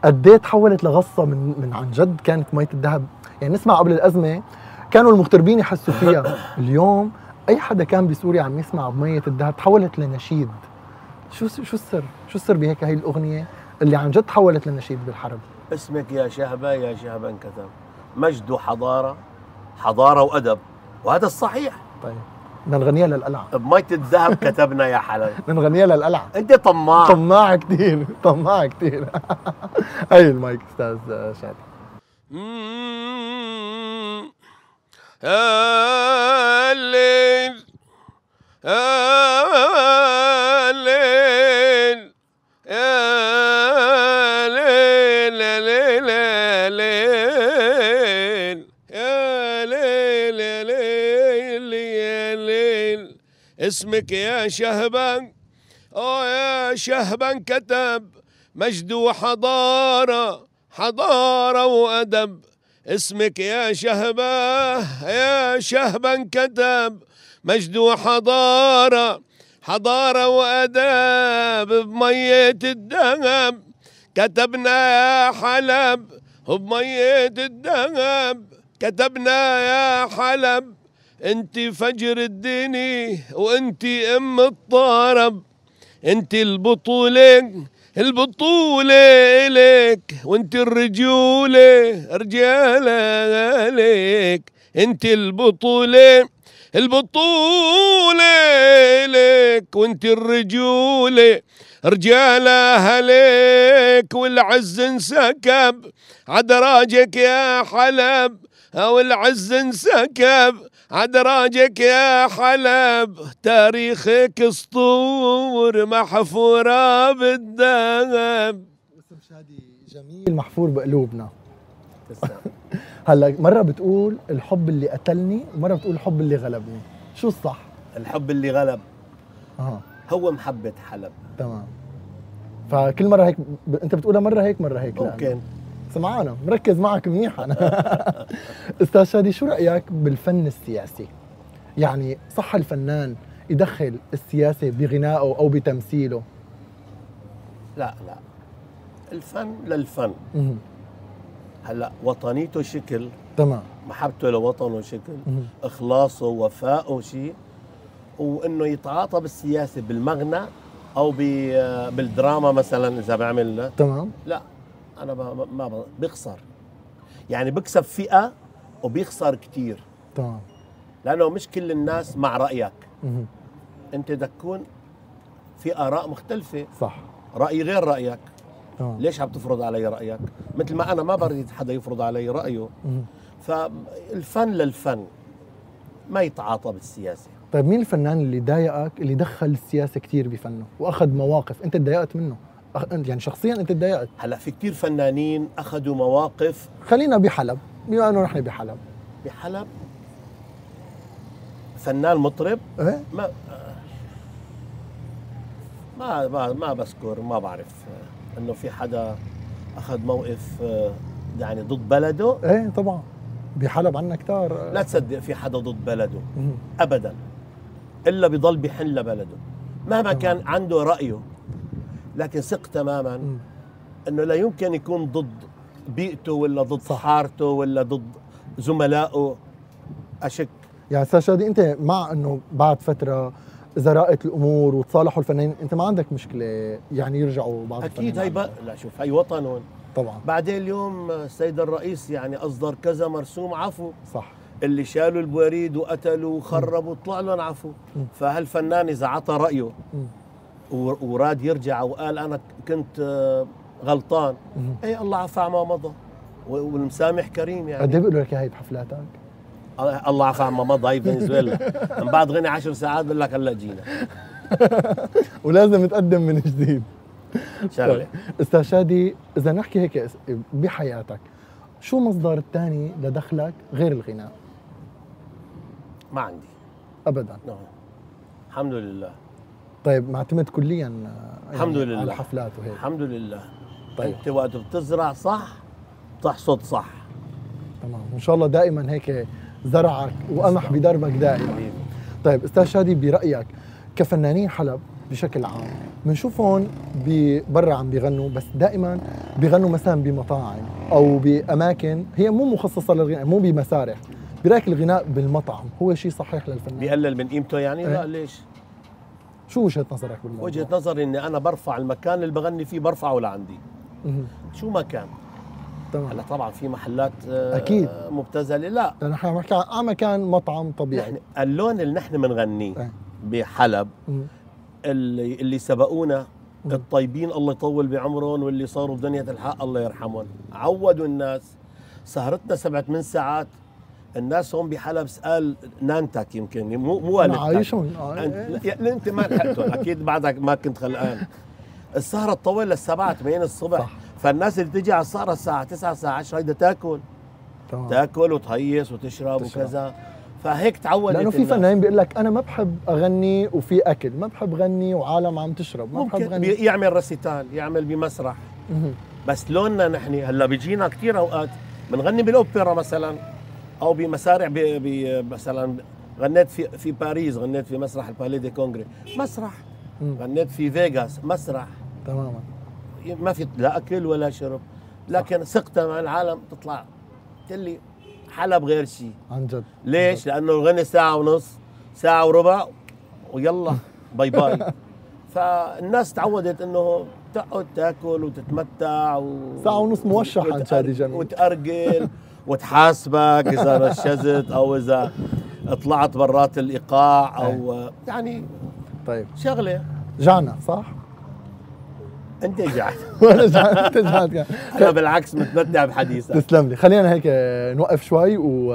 قد إيه تحولت لغصة من من عن جد كانت مية الذهب؟ يعني نسمع قبل الأزمة كانوا المغتربين يحسوا فيها. اليوم أي حدا كان بسوريا عم يسمع بمية الذهب تحولت لنشيد. شو شو السر؟ شو السر بهيك هي الأغنية اللي عن جد تحولت لنشيد بالحرب؟ اسمك يا شهبة يا شهبة انكتب. مجد وحضارة حضارة وأدب وهذا الصحيح. طيب. بدنا نغنيها للقلعة. بمية الذهب كتبنا يا حلب بدنا نغنيها للقلعة. أنت طماع. طماع كثير طماع كثير هي المايك أستاذ شادي مم. الليل الليل يا ليل يا ليل يا ليل يا ليل يا ليل يا ليل اسمك يا شهبان آه يا شهبان كتب مجد وحضارة حضارة وأدب اسمك يا شهبة يا شهبا كتب مجد وحضارة حضارة وأدب بمية الذهب كتبنا يا حلب بمية الذهب كتبنا يا حلب انت فجر الدني وانت أم الطرب انت البطولة البطولة إليك وانت الرجولة رجالة لك انت البطولة البطولة إليك وانت الرجولة رجالة هليك والعز انسكب عدراجك يا حلب أو العز انسكب عدراجك يا حلب تاريخك أسطور محفورة بالذهب. اسم شادي جميل محفور بقلوبنا. هلا مرة بتقول الحب اللي قتلني ومرة بتقول الحب اللي غلبني. شو الصح؟ الحب اللي غلب. آه هو محبة حلب. تمام. فكل مرة هيك ب... أنت بتقولها مرة هيك مرة هيك لا. سمعانا مركز معك منيح أنا. أستاذ شادي شو رأيك بالفن السياسي؟ يعني صح الفنان يدخل السياسة بغنائه أو بتمثيله؟ لا لا. الفن للفن. هلأ وطنيته شكل تمام. محبته لوطنه شكل. إخلاصه وفائه شيء وإنه يتعاطى بالسياسة بالمغنى أو بالدراما مثلا إذا بعمل تمام. لا. أنا ما ما ب- بيخسر. يعني بكسب فئة وبيخسر كثير تمام. لأنه مش كل الناس مع رأيك. مهم. أنت بدك تكون في آراء مختلفة. صح. رايي غير رأيك. تمام. ليش عم تفرض علي رأيك؟ مثل ما أنا ما بريد حدا يفرض علي رأيه. مهم. فالفن للفن. ما يتعاطى بالسياسة. طيب مين الفنان اللي ضايقك اللي دخل السياسة كثير بفنه وأخذ مواقف؟ أنت تضايقت منه. يعني شخصيا أنت تضايقت. هلا في كثير فنانين أخذوا مواقف. خلينا بحلب. بما إنه نحن بحلب. بحلب؟ فنان مطرب؟ إيه. ما ما ما, ما بذكر ما بعرف إنه في حدا أخذ موقف آه، يعني ضد بلده. إيه طبعا. بحلب عنا كتار لا تصدق في حدا ضد بلده. ابدا. إلا بضل بحن لبلده. مهما كان عنده رأيه. لكن ثق تماما. إنه لا يمكن يكون ضد بيئته ولا ضد صح. حارته ولا ضد زملائه أشك يعني أستاذ شادي أنت مع إنه بعد فترة إذا راقت الأمور وتصالحوا الفنانين أنت ما عندك مشكلة يعني يرجعوا بعض أكيد هي ب... لا شوف هي وطنهم طبعا بعدين اليوم السيد الرئيس يعني أصدر كذا مرسوم عفو صح اللي شالوا البواريد وقتلوا وخربوا طلع لهم عفو. فهالفنان إذا عطى رأيه مم. وراد يرجع وقال أنا كنت آه، غلطان. أي الله عفى عما مضى. والمسامح كريم قد يعني إيه بيقولوا لك هي بحفلاتك؟ الله عفى عما مضى هي فنزويلا. من بعد غني عشر ساعات بقول لك هلا جينا. ولازم تقدم من جديد. شغلة. أستاذ شادي إذا نحكي هيك بحياتك شو مصدر الثاني لدخلك غير الغناء؟ ما عندي. ابدا. نعم. الحمد لله. طيب معتمد كليا آه، الحمد يعني لله. على الحفلات وهيك الحمد لله. طيب. أنت وقت بتزرع صح تحصد صح. تمام. وان شاء الله دائما هيك زرعك وقمح بدربك دائما. حبيبي. طيب أستاذ شادي برأيك كفنانين حلب بشكل عام بنشوفهم برا عم بيغنوا بس دائما بيغنوا مثلا بمطاعم أو بأماكن هي مو مخصصة للغناء مو بمسارح. برأيك الغناء بالمطعم هو شيء صحيح للفنان؟ بيقلل من قيمته يعني؟ إيه. لا ليش؟ شو وجهة نظرك بالموضوع وجهة نظري إني أنا برفع المكان اللي بغني فيه برفعه لعندي. شو ما كان تمام هلا طبعا في محلات آه، أكيد. مبتذلة لا نحن عم نحكي عن مكان مطعم طبيعي نحن اللون اللي نحن بنغنيه. بحلب مم. اللي اللي سبقونا مم. الطيبين الله يطول بعمرهم واللي صاروا بدنيا الحق الله يرحمهم عودوا الناس سهرتنا سبعة من ساعات الناس هون بحلب سأل نانتك يمكن مو مو عايشهم آه، انت ما لحقتهم. أكيد بعدك ما كنت خلقان. السهرة تطول للسبعة 8 الصبح. صح. فالناس اللي تيجي على السهرة الساعة 9 الساعة 10 هيدا تاكل. تمام. تاكل وتهيص وتشرب تشرب. وكذا. فهيك تعودت لأنه في. فنانين بيقول لك أنا ما بحب أغني وفي أكل. ما بحب غني وعالم عم تشرب. ما بحب ممكن غني بي- يعمل récital يعمل بمسرح. بس لوننا نحن هلأ بيجينا كثير أوقات بنغني بالأوبرا مثلا. أو بمسارح بي بي مثلا غنيت في في باريس غنيت في مسرح ال Palais des Congrès. مسرح. مم. غنيت في فيغاس مسرح. تماما. ما في لا أكل ولا شرب. لكن ثقت مع العالم تطلع. قلت لي حلب غير شيء. عن جد. ليش؟ لأنه الغنى ساعة ونص ساعة وربع ويلا bye bye. فالناس تعودت إنه تقعد تأكل وتتمتع و... ساعة ونص موشح عن شادي جميل. وتأرجل. وتحاسبك إذا نشزت أو إذا طلعت برات الإيقاع أو يعني طيب. شغلة. جعنا صح؟ أنت جعت. وأنا جعان أنت كان. أنا بالعكس متمتع بحديثك. تسلم لي. خلينا هيك نوقف شوي و...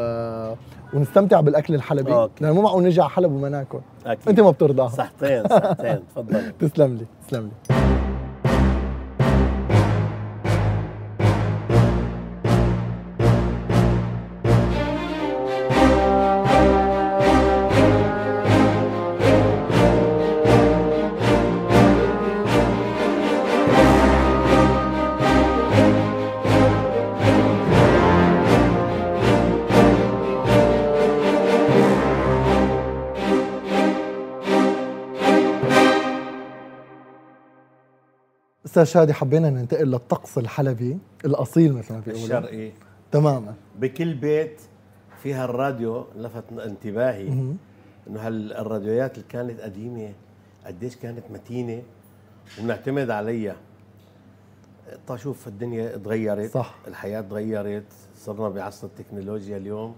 ونستمتع بالأكل الحلبي. أوكي. لأنه مو معقول نجي على حلب وما ناكل. أكيد. أنت ما بترضاها صحتين صحتين تفضل. تسلم لي تسلم لي. أستاذ شادي حبينا ننتقل للطقس الحلبي الأصيل مثل ما بيقولوا. الشرقي. تماما. بكل بيت فيها الراديو لفت انتباهي. إنه هالراديويات اللي كانت قديمة قديش كانت متينة وبنعتمد عليها. طيب شوف الدنيا تغيرت. صح. الحياة تغيرت. صرنا بعصر التكنولوجيا اليوم.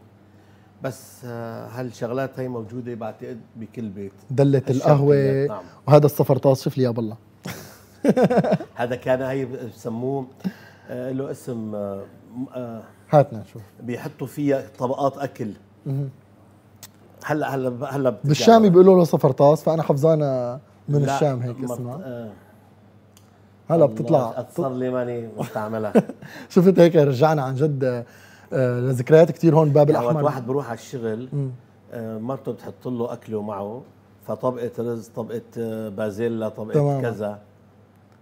بس آه، هالشغلات هي موجودة بعتقد بكل بيت. الشرقيات، القهوة. نعم. وهذا الصفر طاس شوف لي يا بالله. هذا كان هي بسموه آه، له اسم آه، آه، هاتنا نشوف بيحطوا فيها طبقات أكل. هلا هلا هلا بالشامي بيقولوا له صفر طاس فأنا حافظانا من الشام هيك اسمها آه. هلا بتطلع صار لي ماني مستعملها شفت هيك رجعنا عن جد آه، لذكريات كثير هون باب يعني الأحمر واحد بروح على الشغل. آه، مرته بتحط له أكله معه فطبقة رز طبقة بازيلا طبقة تماماً. كذا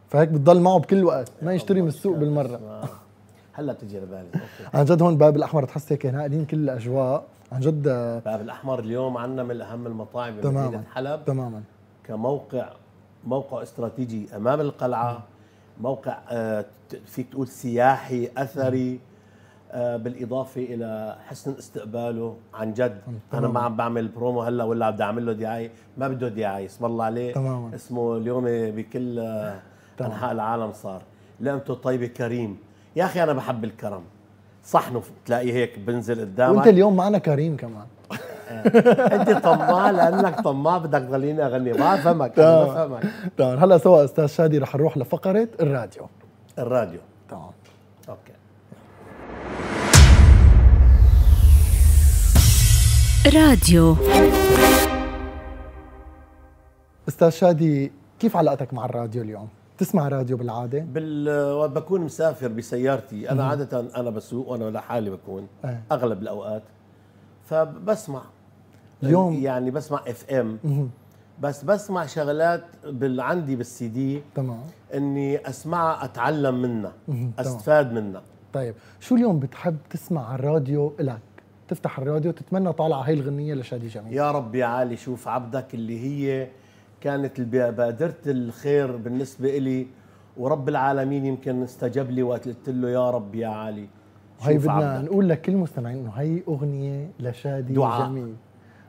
فهيك بتضل معه بكل وقت ما يشتري من السوق بالمرة آه. هلا بتجي على بالي. عن جد هون باب الأحمر تحس هيك ناقلين كل الأجواء عن جد آه، باب الأحمر اليوم عندنا من اهم المطاعم تماماً. بمدينه حلب تماما كموقع موقع استراتيجي أمام القلعة موقع آه، فيك تقول سياحي أثري آه، بالإضافة إلى حسن استقباله عن جد أنا. ما عم بعمل برومو هلا ولا بدي أعمل له دعاية ما بده دعاية اسم الله عليه تماماً. اسمه اليوم بكل آه،. أنحاء العالم صار. لقمته طيبه كريم. يا أخي أنا بحب الكرم. صحنه تلاقيه هيك بنزل قدامك. وأنت اليوم معنا كريم كمان. أنت طماع لأنك طماع بدك تضليني أغني. أنا تمام. بفهمك تمام. هلا سوا أستاذ شادي رح نروح لفقرة الراديو. الراديو. تمام. أوكي. راديو. أستاذ شادي كيف علاقتك مع الراديو اليوم؟ تسمع راديو بالعادة؟ بال بكون مسافر بسيارتي. أنا عادة أنا بسوق وأنا لحالي بكون إيه. أغلب الأوقات. فبسمع. اليوم- يعني بسمع FM. بس بسمع شغلات بال عندي بالسي دي. تمام. إني اسمعها أتعلم منها. أستفاد منها. طيب شو اليوم بتحب تسمع على الراديو لك؟ تفتح الراديو تتمنى طالعه هاي الغنية لشادي جميل. يا رب يا عالي شوف عبدك اللي هي كانت بادرة الخير بالنسبة إلي ورب العالمين يمكن استجاب لي وقت قلت له يا رب يا عالي وهي شوف بدنا عبدك. نقول لكل المستمعين إنه هي أغنية لشادي دعاء. جميل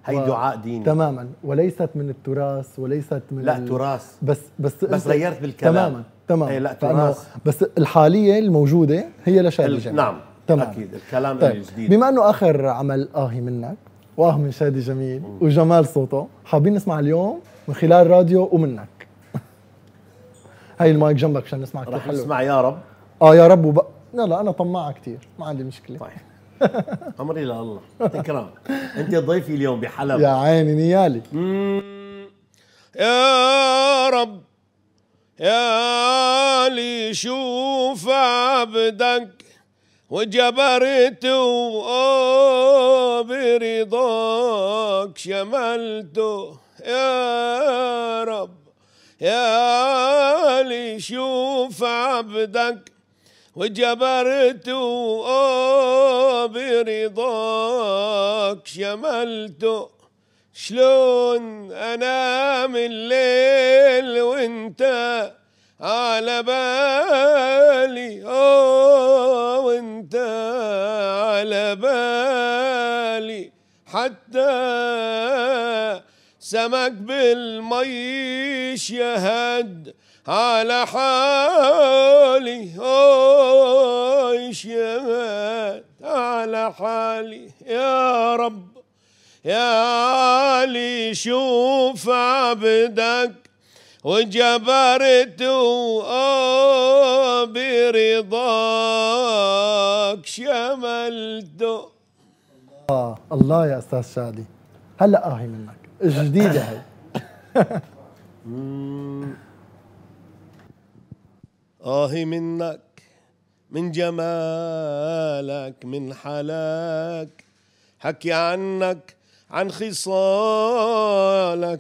هي و- دعاء ديني تماما وليست من التراث وليست من لا ال- تراث بس بس بس غيرت بالكلام. تماما تماما إيه لا، تراث. بس الحالية الموجودة هي لشادي ال- جميل نعم تمام. أكيد الكلام طيب الجديد بما إنه آخر عمل آهي منك واه من شادي جميل وجمال صوته. حابين نسمع اليوم من خلال راديو ومنك هاي المايك جنبك عشان نسمع كثير رح نسمع يا رب. آه يا رب وب... لا لا أنا طماعة كثير ما عندي مشكلة. طيب. أمري لله تكرم أنت ضيفي اليوم بحلب. يا عيني نيالي. يا رب يا لي شوف عبدك. وجبرت برضاك شملته يا رب يا لي شوف عبدك. وجبرت برضاك شملته شلون أنام الليل وانت على بالي اوه وانت على بالي. حتى سمك بالمي يشهد على حالي. اوه يشهد على حالي. يا رب يا علي شوف عبدك. وجبرت برضاك شملته آه الله يا أستاذ شادي. هلأ اهي منك. جديدة هي. آهي منك من جمالك من حلاك. حكي عنك عن خصالك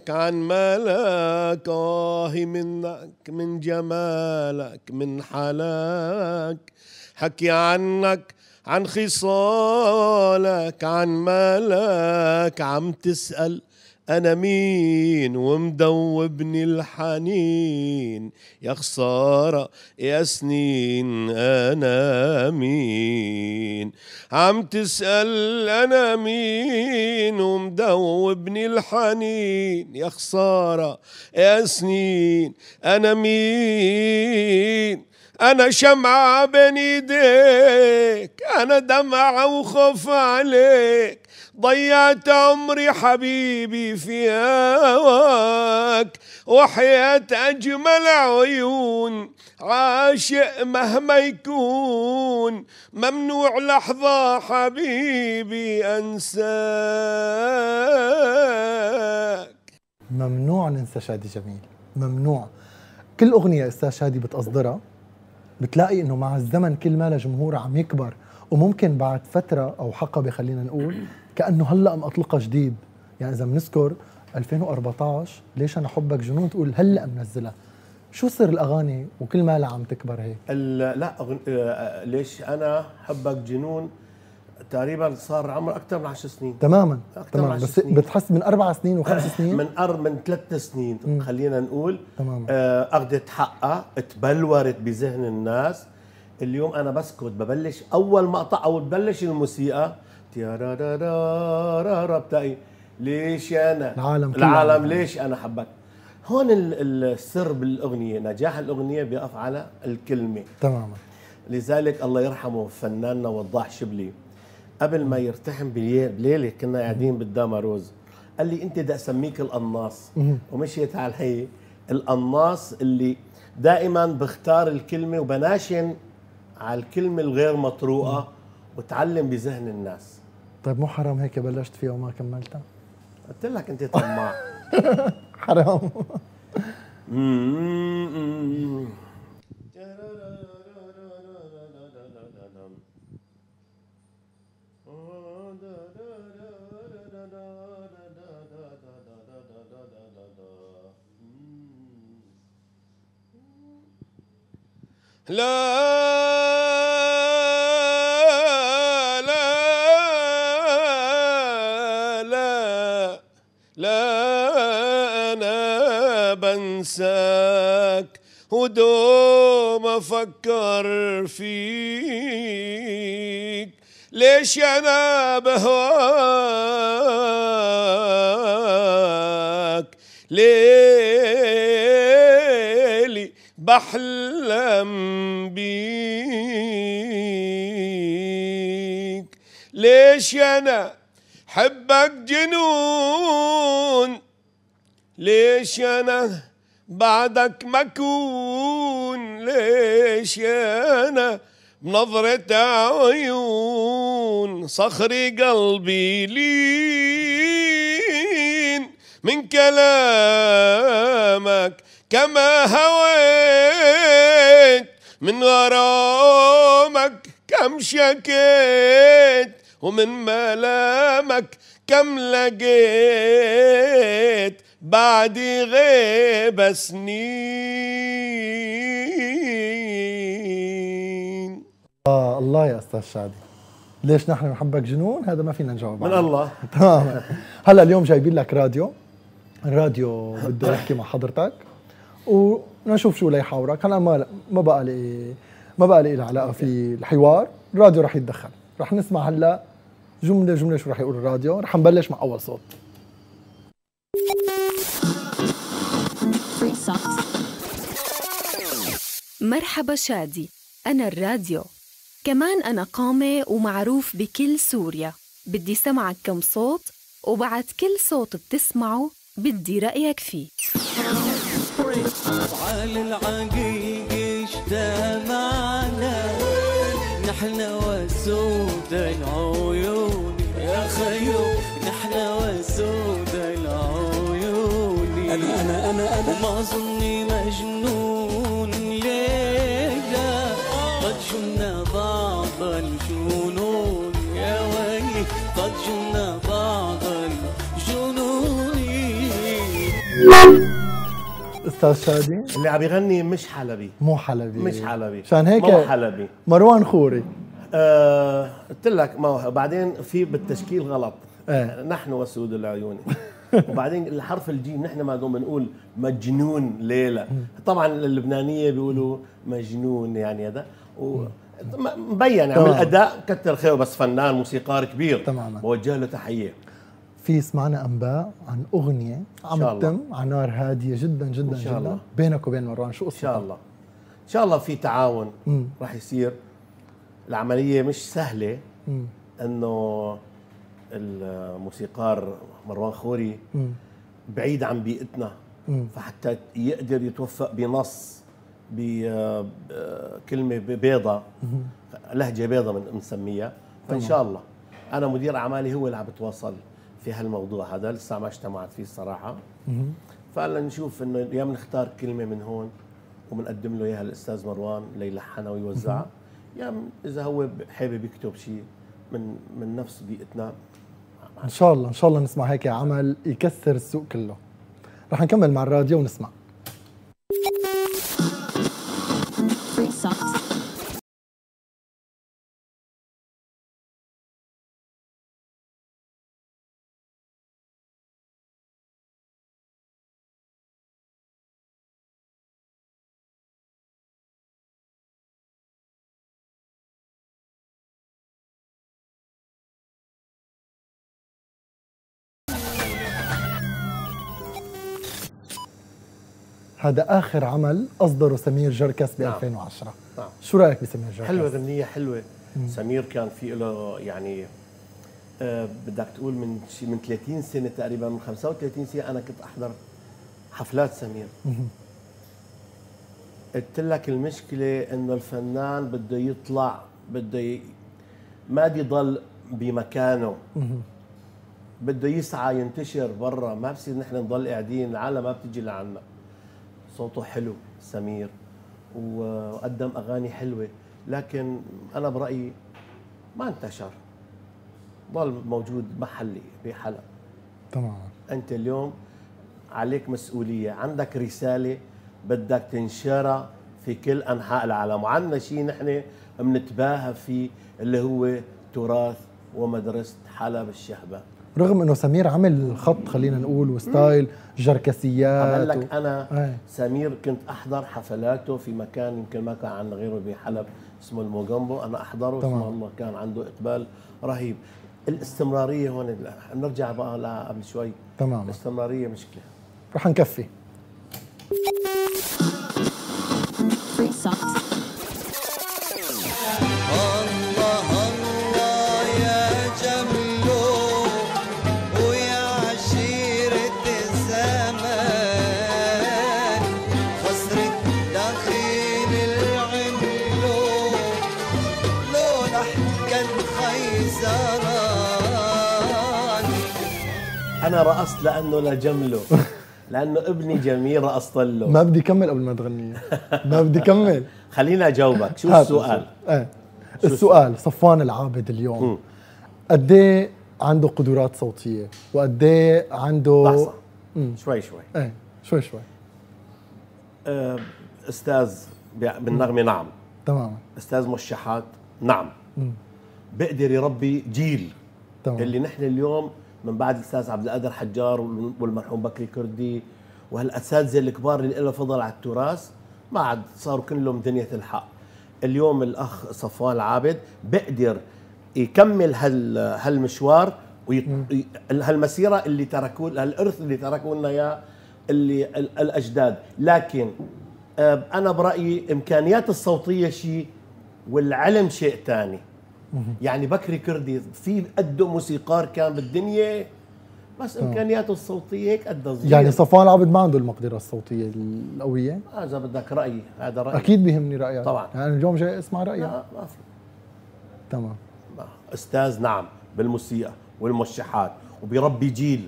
عن ملاك آهي منك من جمالك من حلاك. حكي عنك عن خصالك عن ملاك. عم تسأل أنا مين ومدوبني الحنين؟ يا خسارة يا سنين أنا مين؟ عم تسأل أنا مين ومدوبني الحنين؟ يا خسارة يا سنين أنا مين؟ أنا شمعة بين إيديك أنا دمعة وخوف عليك. ضيعت عمري حبيبي في هواك وحياة أجمل عيون عاشق مهما يكون. ممنوع لحظة حبيبي أنساك. ممنوع ننسى شادي جميل ممنوع. كل أغنية أستاذ شادي بتصدرها بتلاقي إنه مع الزمن كل ما جمهور عم يكبر وممكن بعد فترة أو حقبة خلينا نقول كأنه هلا مطلقه جديد. يعني إذا بنذكر 2014 ليش أنا حبك؟ جنون تقول؟ هلا منزلها. شو سر الأغاني؟ وكل ما لها عم تكبر هيك. لا أغن... آه، ليش أنا حبك جنون؟ تقريبا صار عمر أكثر من 10 سنين. تماما. تماما. بس سنين. بتحس من أربع سنين وخمس سنين؟ من أر من ثلاث سنين مم. خلينا نقول. تماما. آه، أخذت حقها تبلورت بذهن الناس. اليوم أنا بسكت ببلش أول مقطع أو تبلش الموسيقى تيارارارارا بتلاقي ليش أنا العالم العالم ليش أنا حبك هون ال- السر بالاغنيه نجاح الاغنيه بيقف على الكلمة تماما لذلك الله يرحمه فناننا وضاح شبلي قبل ما يرتحم بلي- بليله كنا قاعدين بالداما روز قال لي انت بدي اسميك القناص. ومشيت على هي القناص اللي دائما بختار الكلمة وبناشن على الكلمة الغير مطروقه وتعلم بذهن الناس طيب مو حرام هيك بلشت فيها وما كملتها قلت لك أنت طماع. حرام. لا أنا بنساك ودوم أفكر فيك. ليش أنا بهواك ليلي بحلم بيك. ليش أنا حبك جنون؟ ليش أنا بعدك مكون ليش أنا بنظرة عيون؟ صخري قلبي لين من كلامك كما هويت. من غرامك كم شكيت. ومن ملامك كم لقيت بعد غيبة سنين. آه الله يا أستاذ شادي ليش نحن بنحبك جنون؟ هذا ما فينا نجاوب من. الله. تمام. هلا اليوم جايبين لك راديو. الراديو بده يحكي مع حضرتك. ونشوف شو ليحاورك هلا ما ما بقى لي ما بقى لي علاقة في الحوار. الراديو رح يتدخل. رح نسمع هلا جملة جملة شو رح يقول الراديو؟ رح نبلش مع أول صوت. مرحبا شادي أنا الراديو. كمان أنا قامة ومعروف بكل سوريا. بدي سمعك كم صوت وبعد كل صوت بتسمعه بدي رأيك فيه. على العقيق اجتمعنا نحن وسود العيون أنا أنا أنا أنا. وما ظني مجنون ليلى. قد جن بعض الجنون. يا ويلي قد جن بعض الجنون. أستاذ شادي. اللي عم يغني مش حلبي. مو حلبي. مش حلبي. عشان هيك مو حلبي. مروان خوري. آه، قلت لك ما هو بعدين في بالتشكيل غلط. إيه. نحن وسود العيون. وبعدين الحرف الجيم نحن ما دوم بنقول مجنون ليلى طبعا اللبنانية بيقولوا مجنون يعني هذا مبين يعني تمام. الأداء كتر خيره بس فنان موسيقار كبير تماما. بوجه له تحية في سمعنا أنباء عن أغنية عم. تتم على نار هادية جدا جدا إن شاء جدا الله. بينك وبين مروان شو إن قصتها؟ شاء الله إن شاء الله في تعاون. راح يصير العملية مش سهلة. إنه الموسيقار مروان خوري. بعيد عن بيئتنا. فحتى يقدر يتوفق بنص بكلمة بيضة لهجة بيضة من بنسميها فإن شاء الله. أنا مدير أعمالي هو اللي عم بتواصل في هالموضوع هذا لسه ما اجتمعت فيه الصراحة. فقال نشوف إنه يا بنختار كلمة من هون وبنقدم له إياها الأستاذ مروان ليلحنها ويوزعها يا إذا هو حابب يكتب شيء من من نفس بيئتنا. إن شاء الله إن شاء الله نسمع هيك عمل يكسر السوق كله. رح نكمل مع الراديو ونسمع. هذا آخر عمل أصدره سمير جركس ب نعم. 2010 نعم. شو رأيك بسمير جركس حلوة غنية حلوة. سمير كان في له يعني آه بدك تقول من شي من 30 سنة تقريبا من 35 سنة أنا كنت أحضر حفلات سمير. قلت لك المشكلة إنه الفنان بده يطلع بده ي... ما بده يضل بمكانه. بده يسعى ينتشر برا. ما بصير نحن نضل قاعدين العالم ما بتجي لعنا. صوته حلو سمير وقدم أغاني حلوة لكن أنا برأيي ما انتشر ضل موجود محلي بحلب تمام. أنت اليوم عليك مسؤولية عندك رسالة بدك تنشرها في كل أنحاء العالم وعندنا شيء نحن بنتباهى فيه اللي هو تراث ومدرسة حلب الشهبة. رغم إنه سمير عمل خط خلينا نقول وستايل جركسيات عمل و... لك أنا إيه. سمير كنت أحضر حفلاته في مكان يمكن ما كان عندنا غيره بحلب اسمه الموجامبو. أنا أحضره تمام. سبحان الله كان عنده إقبال رهيب. الاستمرارية هون نرجع بقى لقبل شوي. تماما الاستمرارية مشكلة. رح نكفي. أنا رقصت لأنه لجمله. لأنه ابني جميل رقصت له. ما بدي كمل قبل ما تغني. ما بدي كمل. خليني أجاوبك. شو السؤال؟ إيه. السؤال؟ صفوان العابد اليوم. قد إيه عنده قدرات صوتية؟ وقد إيه عنده لحظة. شوي شوي. إيه. شوي شوي. آه، أستاذ بالنغمة نعم. تماما أستاذ موشحات نعم. مم. بقدر يربي جيل. تمام. اللي نحن اليوم من بعد الأستاذ عبد القادر حجار وال- والمرحوم بكري كردي وهالأساتذة الكبار اللي لهم فضل على التراث ما عاد صاروا كلهم دنيا الحق اليوم الأخ صفوان العابد بقدر يكمل هال هالمشوار وي- ي- هالمسيرة اللي تركوا هالإرث اللي تركوا لنا إياه اللي ال- الأجداد. لكن آه، أنا برأيي إمكانيات الصوتية شيء والعلم شيء ثاني يعني بكري كردي في قده موسيقار كان بالدنيا بس إمكانياته الصوتية هيك قد يعني صفوان العابد ما عنده المقدرة الصوتية القوية؟ إذا بدك رايي هذا رايي أكيد بيهمني رأيك. طبعاً. يعني اليوم جاي اسمع رأيك؟ لا ما في. تمام. ما. أستاذ نعم بالموسيقى والموشحات وبيربي جيل.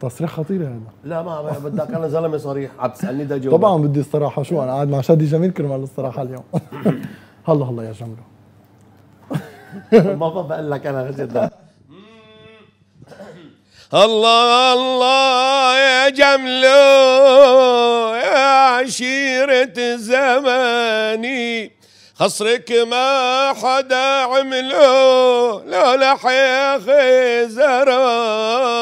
تصريح خطير هذا. لا ما ما بدك أنا زلمة صريح. عم تسألني ده جواب طبعا بدي الصراحه شو أنا قاعد مع شادي جميل كرمال الصراحه اليوم. هلا هلا يا جمره ما بقول لك أنا غزل الله الله يا جملو يا عشيرة زماني. خصرك ما حدا عمله لولا حيخي زراني.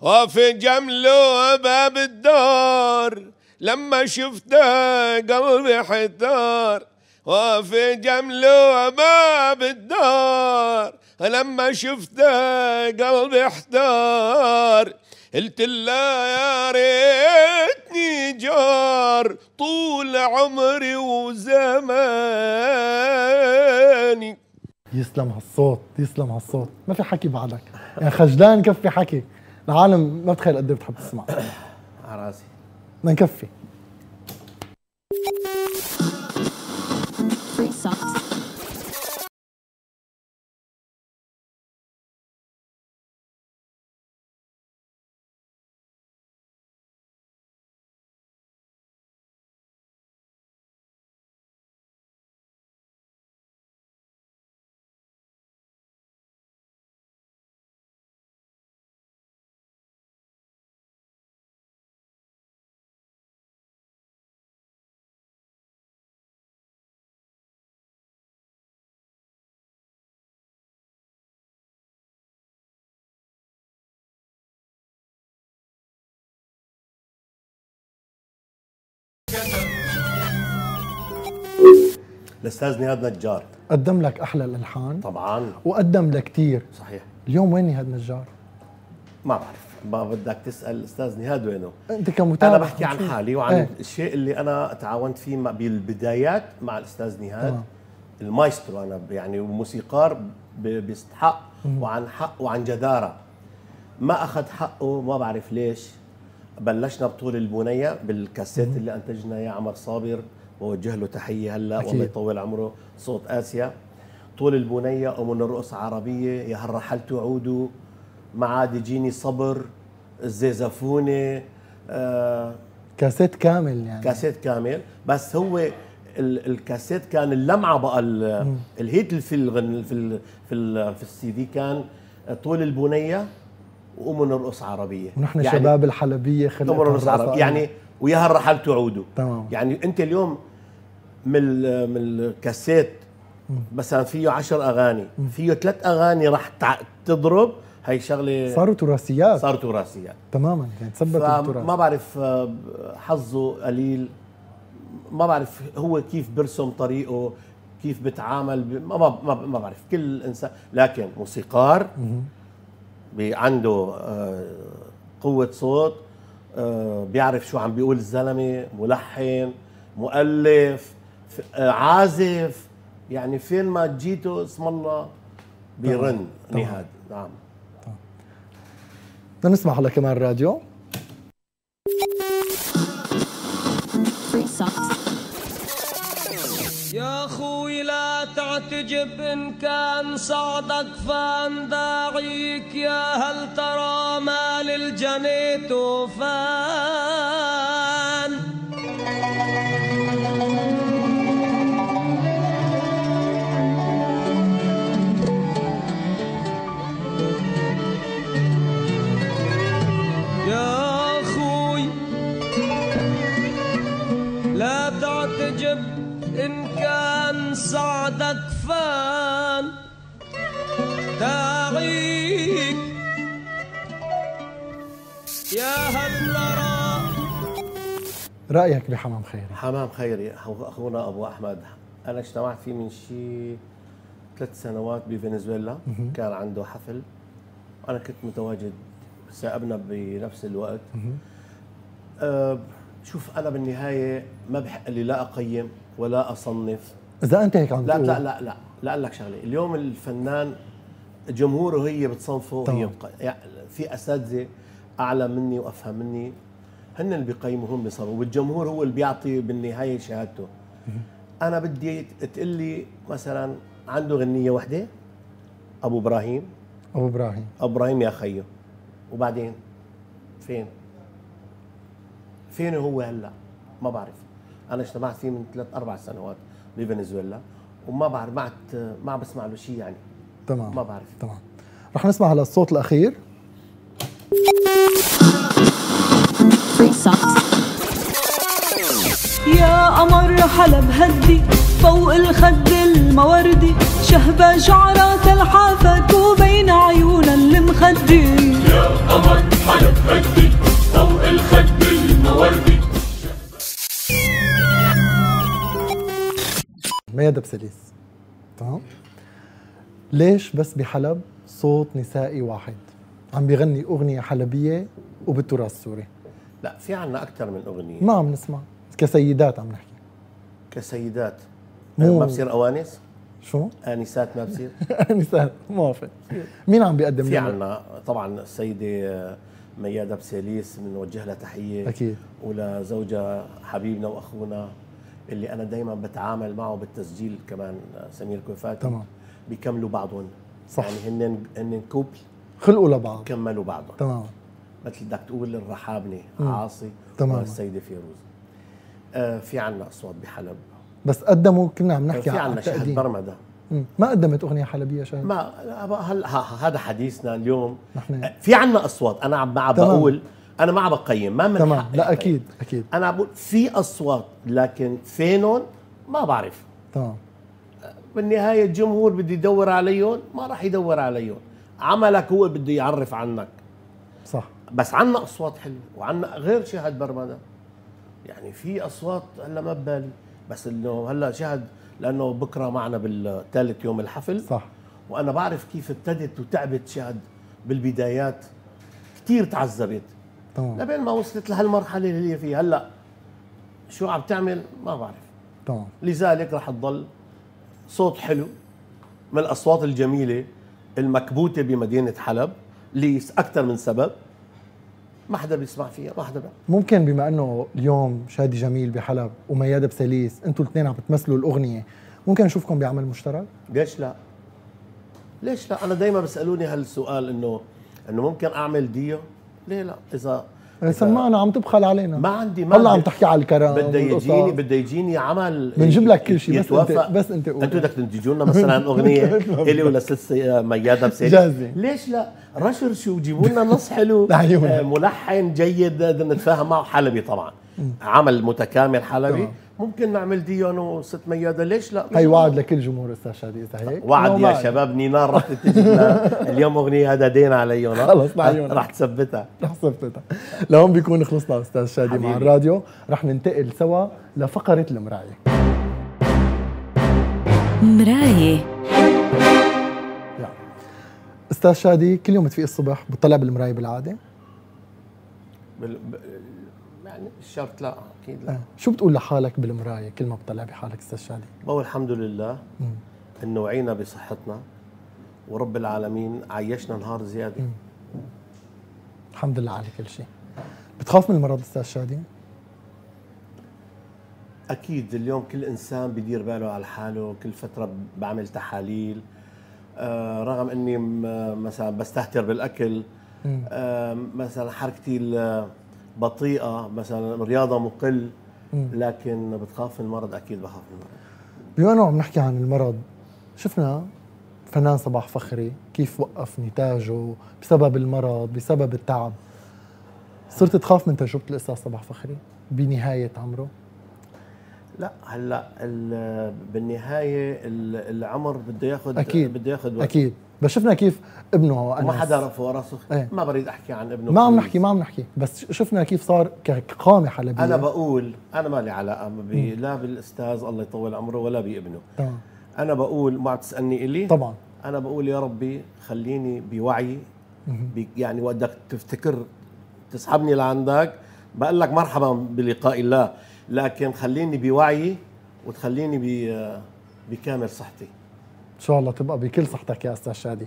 وفي جمله باب الدار لما شفته قلبي حتار. وفي جمله باب الدار لما شفته قلبي احتار قلت له يا ريتني جار طول عمري وزماني. يسلم هالصوت يسلم هالصوت. ما في حكي بعدك. يعني خجلان كفي حكي. العالم ما بتخيل قد إيه بتحب تسمع. على راسي. بدنا نكفي. الأستاذ نهاد نجار. قدم لك أحلى الألحان. طبعا. وقدم لكتير صحيح. اليوم وين نهاد نجار؟ ما بعرف. ما بدك تسأل الاستاذ نهاد وينه. أنت كمتابع. أنا بحكي عن حالي وعن إيه. الشيء اللي أنا تعاونت فيه بالبدايات مع الأستاذ نهاد تمام. المايسترو أنا يعني موسيقار بيستحق وعن حق وعن جدارة. ما أخذ حقه ما بعرف ليش. بلشنا بطول البنية بالكاسيت اللي أنتجنا إياه عمر صابر. بوجه له تحية هلا. والله يطول عمره. صوت آسيا. طول البنية ومن الرؤوس عربية. يا هل رحلت عودوا ما عاد يجيني صبر الزيزفونة آه كاسيت كامل يعني. كاسيت كامل. بس هو ال- الكاسيت كان اللمعة بقى ال- الهيت في الغن في ال في ال في السي دي كان طول البنية ومن الرؤوس عربية. ونحن يعني شباب الحلبية الرؤوس الرأس عربية. يعني ويا هل رحلت عودوا تمام. يعني أنت اليوم من من الكاسيت مثلا فيه عشر أغاني فيه ثلاث أغاني راح تضرب هي شغلة صاروا تراثيات. صاروا تراثيات. تماما يعني تثبت التراث فما بعرف آه، حظه قليل. ما بعرف هو كيف برسم طريقه كيف بتعامل ب... ما, ما, ما, ما بعرف. كل إنسان لكن موسيقار عنده آه، قوة صوت بيعرف شو عم بيقول الزلمة ملحن مؤلف آه، عازف. يعني فين ما جيته اسم الله بيرن. نهاد. نعم. بدنا نسمع هلا كمان راديو. يا أخوي لا تعتجب إن كان صعدك فان داعيك يا هل ترى ما للجني توفان رأيك بحمام خيري؟ حمام خيري أخونا أبو أحمد. أنا اجتمعت فيه من شيء ثلاث سنوات بفنزويلا. كان عنده حفل. أنا كنت متواجد سائبنا بنفس الوقت. أه شوف أنا بالنهاية ما بحق لي لا أقيم ولا أصنف. إذا أنت هيك عم لا لا لا لا لا أقول لك شغلة. اليوم الفنان جمهوره هي بتصنفه. هي. يعني في أساتذة أعلى مني وأفهم مني. هن اللي بيقيموا هم بيصنفوا والجمهور هو اللي بيعطي بالنهاية شهادته. أنا بدي تقول لي مثلا عنده غنية وحدة أبو إبراهيم. أبو إبراهيم. أبو إبراهيم يا خيو. وبعدين فين؟ فين هو هلأ؟ ما بعرف. أنا اجتمعت فيه من ثلاث أربع سنوات بفنزويلا وما بعرف ما ما بسمع له شيء يعني. تمام. ما بعرف. تمام. رح نسمع هلا الصوت الأخير. Free socks. يا قمر حلب هدي فوق الخد الموردي شهبة شعرات الحافك وبين عيون المخدي ميادة بسليس تمام؟ ليش بس بحلب صوت نسائي واحد؟ عم بيغني أغنية حلبية وبالتراث السوري لا في عنا أكثر من أغنية. ما عم نسمع. كسيدات عم نحكي. كسيدات. مو- ما بصير اوانس شو؟ آنسات ما بصير. نساء موافق مين عم بيقدم في؟ عنا طبعا السيدة آه، ميادة بسيليس بنوجه لها تحية. أكيد. ولزوجها حبيبنا وأخونا اللي أنا دائما بتعامل معه بالتسجيل كمان آه، سمير كوفاتي. تمام. بيكملوا بعضهم. صح. يعني هن هن كوبل خلقوا لبعض. كملوا بعضهم. تمام. مثل بدك تقول الرحابنه مم. عاصي تمام. والسيدة فيروز. آه في عنا أصوات بحلب. بس قدموا كنا عم نحكي في عن عنا شهد برمدة. ما قدمت أغنية حلبية شهد؟ ما هلا هذا حديثنا اليوم. نحن- آه، في عنا أصوات. أنا عم. بقول أنا ما عم بقيم ما من تمام. لا. أكيد أكيد. أنا بقول في أصوات لكن فينهم؟ ما بعرف. تمام. بالنهاية الجمهور بده يدور عليهم ما راح يدور عليهم. عملك هو بده يعرف عنك. صح. بس عنا أصوات حلوة وعنا غير شهد برمده يعني في أصوات هلا ما ببالي بس إنه هلا شهد لأنه بكره معنا بالثالث يوم الحفل. صح. وأنا بعرف كيف ابتدت وتعبت شهد بالبدايات كثير تعذبت. تمام. لبين ما وصلت لهالمرحلة اللي هي فيها. هلا شو عم تعمل؟ ما بعرف. تمام. لذلك رح تضل صوت حلو من الأصوات الجميلة المكبوتة بمدينة حلب لأكثر من سبب. ما حدا بيسمع فيها ما حدا بيعرف. ممكن بما انه اليوم شادي جميل بحلب وميادة بسليس أنتوا الاثنين عم بتمثلوا الأغنية ممكن نشوفكم بعمل مشترك؟ ليش لا ليش لا أنا دائما بيسالوني هالسؤال إنه إنه ممكن أعمل ديو ليه لا اذا إذا سمعنا عم تبخل علينا ما عندي ما هلا عم تحكي على الكرم بده. يجيني بده يجيني عمل بنجيب لك كل شيء، بس. أنت- بس أنت قول. أنتوا بدك تنتجوا لنا مثلا أغنية إلي ولا سلسله ميادة بسيل جاهزة. ليش لا رشر شو جيبوا لنا نص حلو. آه، ملحن جيد بدنا نتفاهم معه حلبي طبعا عمل متكامل حلبي. ممكن نعمل ديو أنا وست ميادة ليش لا هي وعد لكل جمهور أستاذ شادي إذا هيك؟ وعد يا. شباب نينار رح تنتج لنا اليوم أغنية هذا دين عليهم ها؟ خلص، لعيونك. رح تثبتها. رح صفتها لهون بيكون خلصنا أستاذ شادي مع حبيبي. الراديو. رح ننتقل سوا لفقرة المراية. مراية. يعني أستاذ شادي كل يوم تفيق الصبح بتطلع بالمراية بالعادة؟ بال... يعني الشرط لا أكيد لا. آه. شو بتقول لحالك بالمراية؟ كل ما بتطلع بحالك أستاذ شادي. بقول الحمد لله مم. إنه وعينا بصحتنا ورب العالمين عيشنا نهار زيادة. الحمد لله على كل شيء. بتخاف من المرض أستاذ شادي؟ أكيد اليوم كل إنسان بدير باله على حاله كل فترة بعمل تحاليل. آه رغم إني م- مثلا بستهتر بالأكل. مم. آه مثلا حركتي ال- بطيئة مثلا رياضة مقل. لكن بتخاف من المرض؟ أكيد بخاف من المرض. بما إنه عم نحكي عن المرض شفنا فنان صباح فخري كيف وقف نتاجه بسبب المرض بسبب التعب. صرت تخاف من تجربة الأستاذ صباح فخري بنهاية عمره؟ لا هلأ ال- بالنهاية ال- العمر بده ياخذ أكيد بده ياخذ وقت. أكيد. بس شفنا كيف ابنه أنس. حدا رفض راسه. إيه. ما بريد أحكي عن ابنه ما عم. نحكي ما عم نحكي. بس شفنا كيف صار كقامة حلبية. أنا بقول أنا ما لي علاقة ب- لا بالأستاذ الله يطول عمره ولا بابنه تمام. أنا بقول ما عم تسألني إلي. طبعا. أنا بقول يا ربي خليني بوعي. بي يعني وقتك تفتكر تسحبني لعندك. بقول لك مرحبا بلقاء الله. لكن خليني بوعي وتخليني بكامل صحتي. إن شاء الله تبقى بكل صحتك يا أستاذ شادي.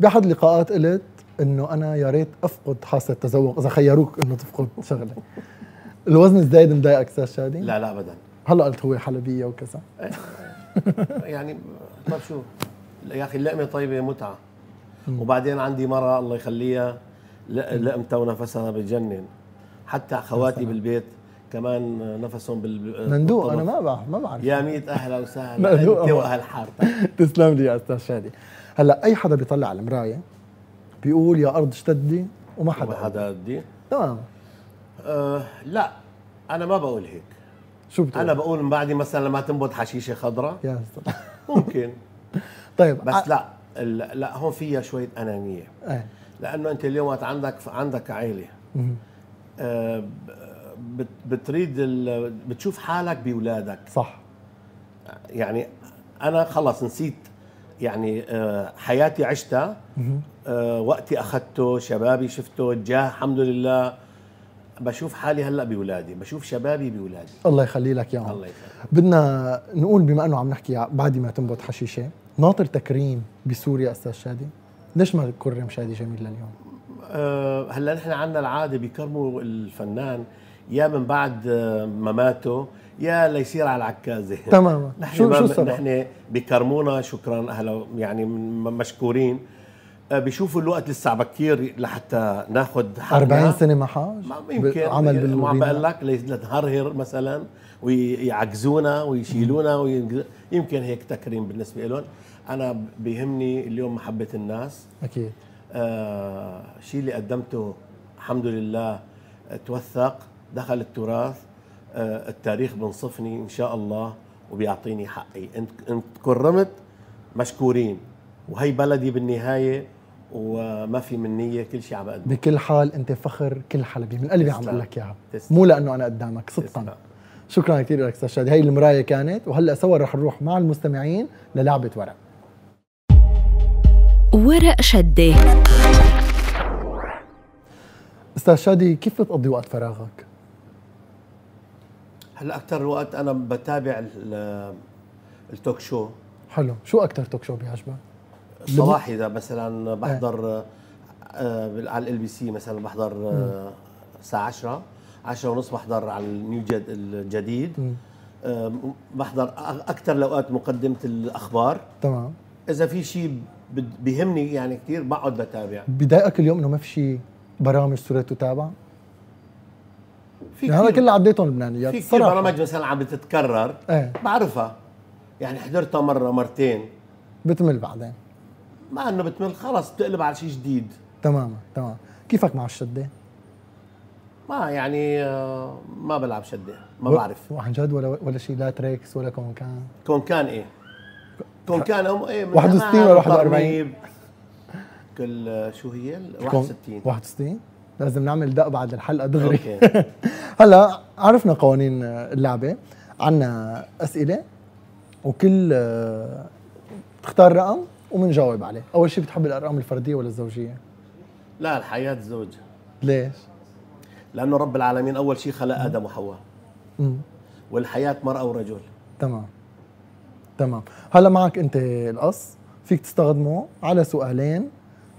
بأحد اللقاءات قلت إنه أنا يا ريت أفقد حاسة التذوق إذا خيروك إنه تفقد شغله الوزن الزايد مضايقك أستاذ شادي؟ لا لا ابدا. هلأ قلت هو حلبية وكذا. يعني طيب شو؟ يا أخي اللقمة طيبة متعة. وبعدين عندي مرة الله يخليها لقمتها ونفسها بجنن حتى خواتي بالبيت كمان نفسهم بال مندوق. أنا ما بعرف ما بعرف. يا ميت أهلا وسهلا لا، أنت. وأهل حارتك. تسلم لي يا أستاذ شادي. هلأ أي حدا بيطلع على المراية بيقول يا أرض اشتدي وما حدا. ما حدا بدي تمام. أه لا أنا ما بقول هيك. شو بتقول؟ أنا بقول من بعد مثلا لما تنبت حشيشة خضراء يا أستاذ. ممكن. طيب بس لا لا هون فيها شوية أنانية. إيه. لأنه أنت اليوم عندك عندك عائله. آه، بت- بتريد ال- بتشوف حالك بأولادك. صح. يعني أنا خلص نسيت يعني آه، حياتي عشتها. آه، وقتي أخذته شبابي شفته جاه الحمد لله. بشوف حالي هلأ بأولادي بشوف شبابي بأولادي. الله يخلي لك اياهم الله يسلمك بدنا نقول بما إنه عم نحكي بعد ما تنبت حشيشة ناطر تكريم بسوريا أستاذ شادي. ليش ما كرم شادي جميل لليوم؟ آه، هلأ نحن عندنا العادة بيكرموا الفنان. يا من بعد آه، مماته يا ليصير على العكازه تماما. نحن شو ما شو السبب؟ نحن بكرمونا شكرا أهلا يعني مشكورين. آه، بيشوفوا الوقت لسه بكير لحتى ناخذ حقنا. 40 سنة ما حاج؟ ما يمكن. عمل ما عم بقول لك لتهرهر مثلا ويعجزونا ويشيلونا وي- يمكن هيك تكريم بالنسبة لهم. أنا بيهمني اليوم محبة الناس. أكيد. آه شيء اللي قدمته الحمد لله توثق. دخل التراث آه التاريخ بنصفني إن شاء الله وبيعطيني حقي. انت انت كرمت مشكورين وهي بلدي بالنهاية وما في من نية كل شيء عم بقدم. بكل حال أنت فخر كل حلبي من قلبي عم. أقول لك إياها. مو لأنه أنا قدامك صدقا. شكرا كثير لك أستاذ شادي هي المراية كانت وهلأ سوا رح نروح مع المستمعين للعبة ورق. ورق شدة. أستاذ شادي كيف بتقضي وقت فراغك؟ هلا أكثر الوقت أنا بتابع ال- التوك شو. حلو. شو أكثر توك شو بيعجبك؟ الصباحي إذا مثلا بحضر آه على LBC مثلا بحضر آه الساعة 10 10 ونص بحضر على ال New جد الجديد. آه بحضر أكثر الاوقات مقدمة الأخبار. تمام. إذا في شيء بيهمني يعني كثير بقعد بتابع. بضايقك اليوم إنه ما في شيء برامج صرت تتابع؟ في يعني هذا كله عديتهم لبنانيات في كثير. برامج مثلا عم بتتكرر. إيه. بعرفها. يعني حضرتها مرة مرتين. بتمل بعدين. مع إنه بتمل خلص بتقلب على شيء جديد. تماما تمام كيفك مع الشدة؟ ما يعني آه، ما بلعب شدة. ما و- بعرف. وعن جد ولا ولا شيء لا تريكس ولا كونكان؟ كون كان إيه. كون كان هم إيه من 61 زمان ولا 41 ترميب. كل آه، شو هي ال؟ 61 61 لازم نعمل دق بعد الحلقة دغري. هلا عرفنا قوانين اللعبة عنا أسئلة وكل آه، تختار رقم ومنجاوب عليه. أول شيء بتحب الأرقام الفردية ولا الزوجية؟ لا الحياة زوج ليش؟ لأنه رب العالمين أول شيء خلق آدم وحواء. امم والحياة مرأة ورجل. تمام. تمام. هلا معك أنت القص. فيك تستخدمه على سؤالين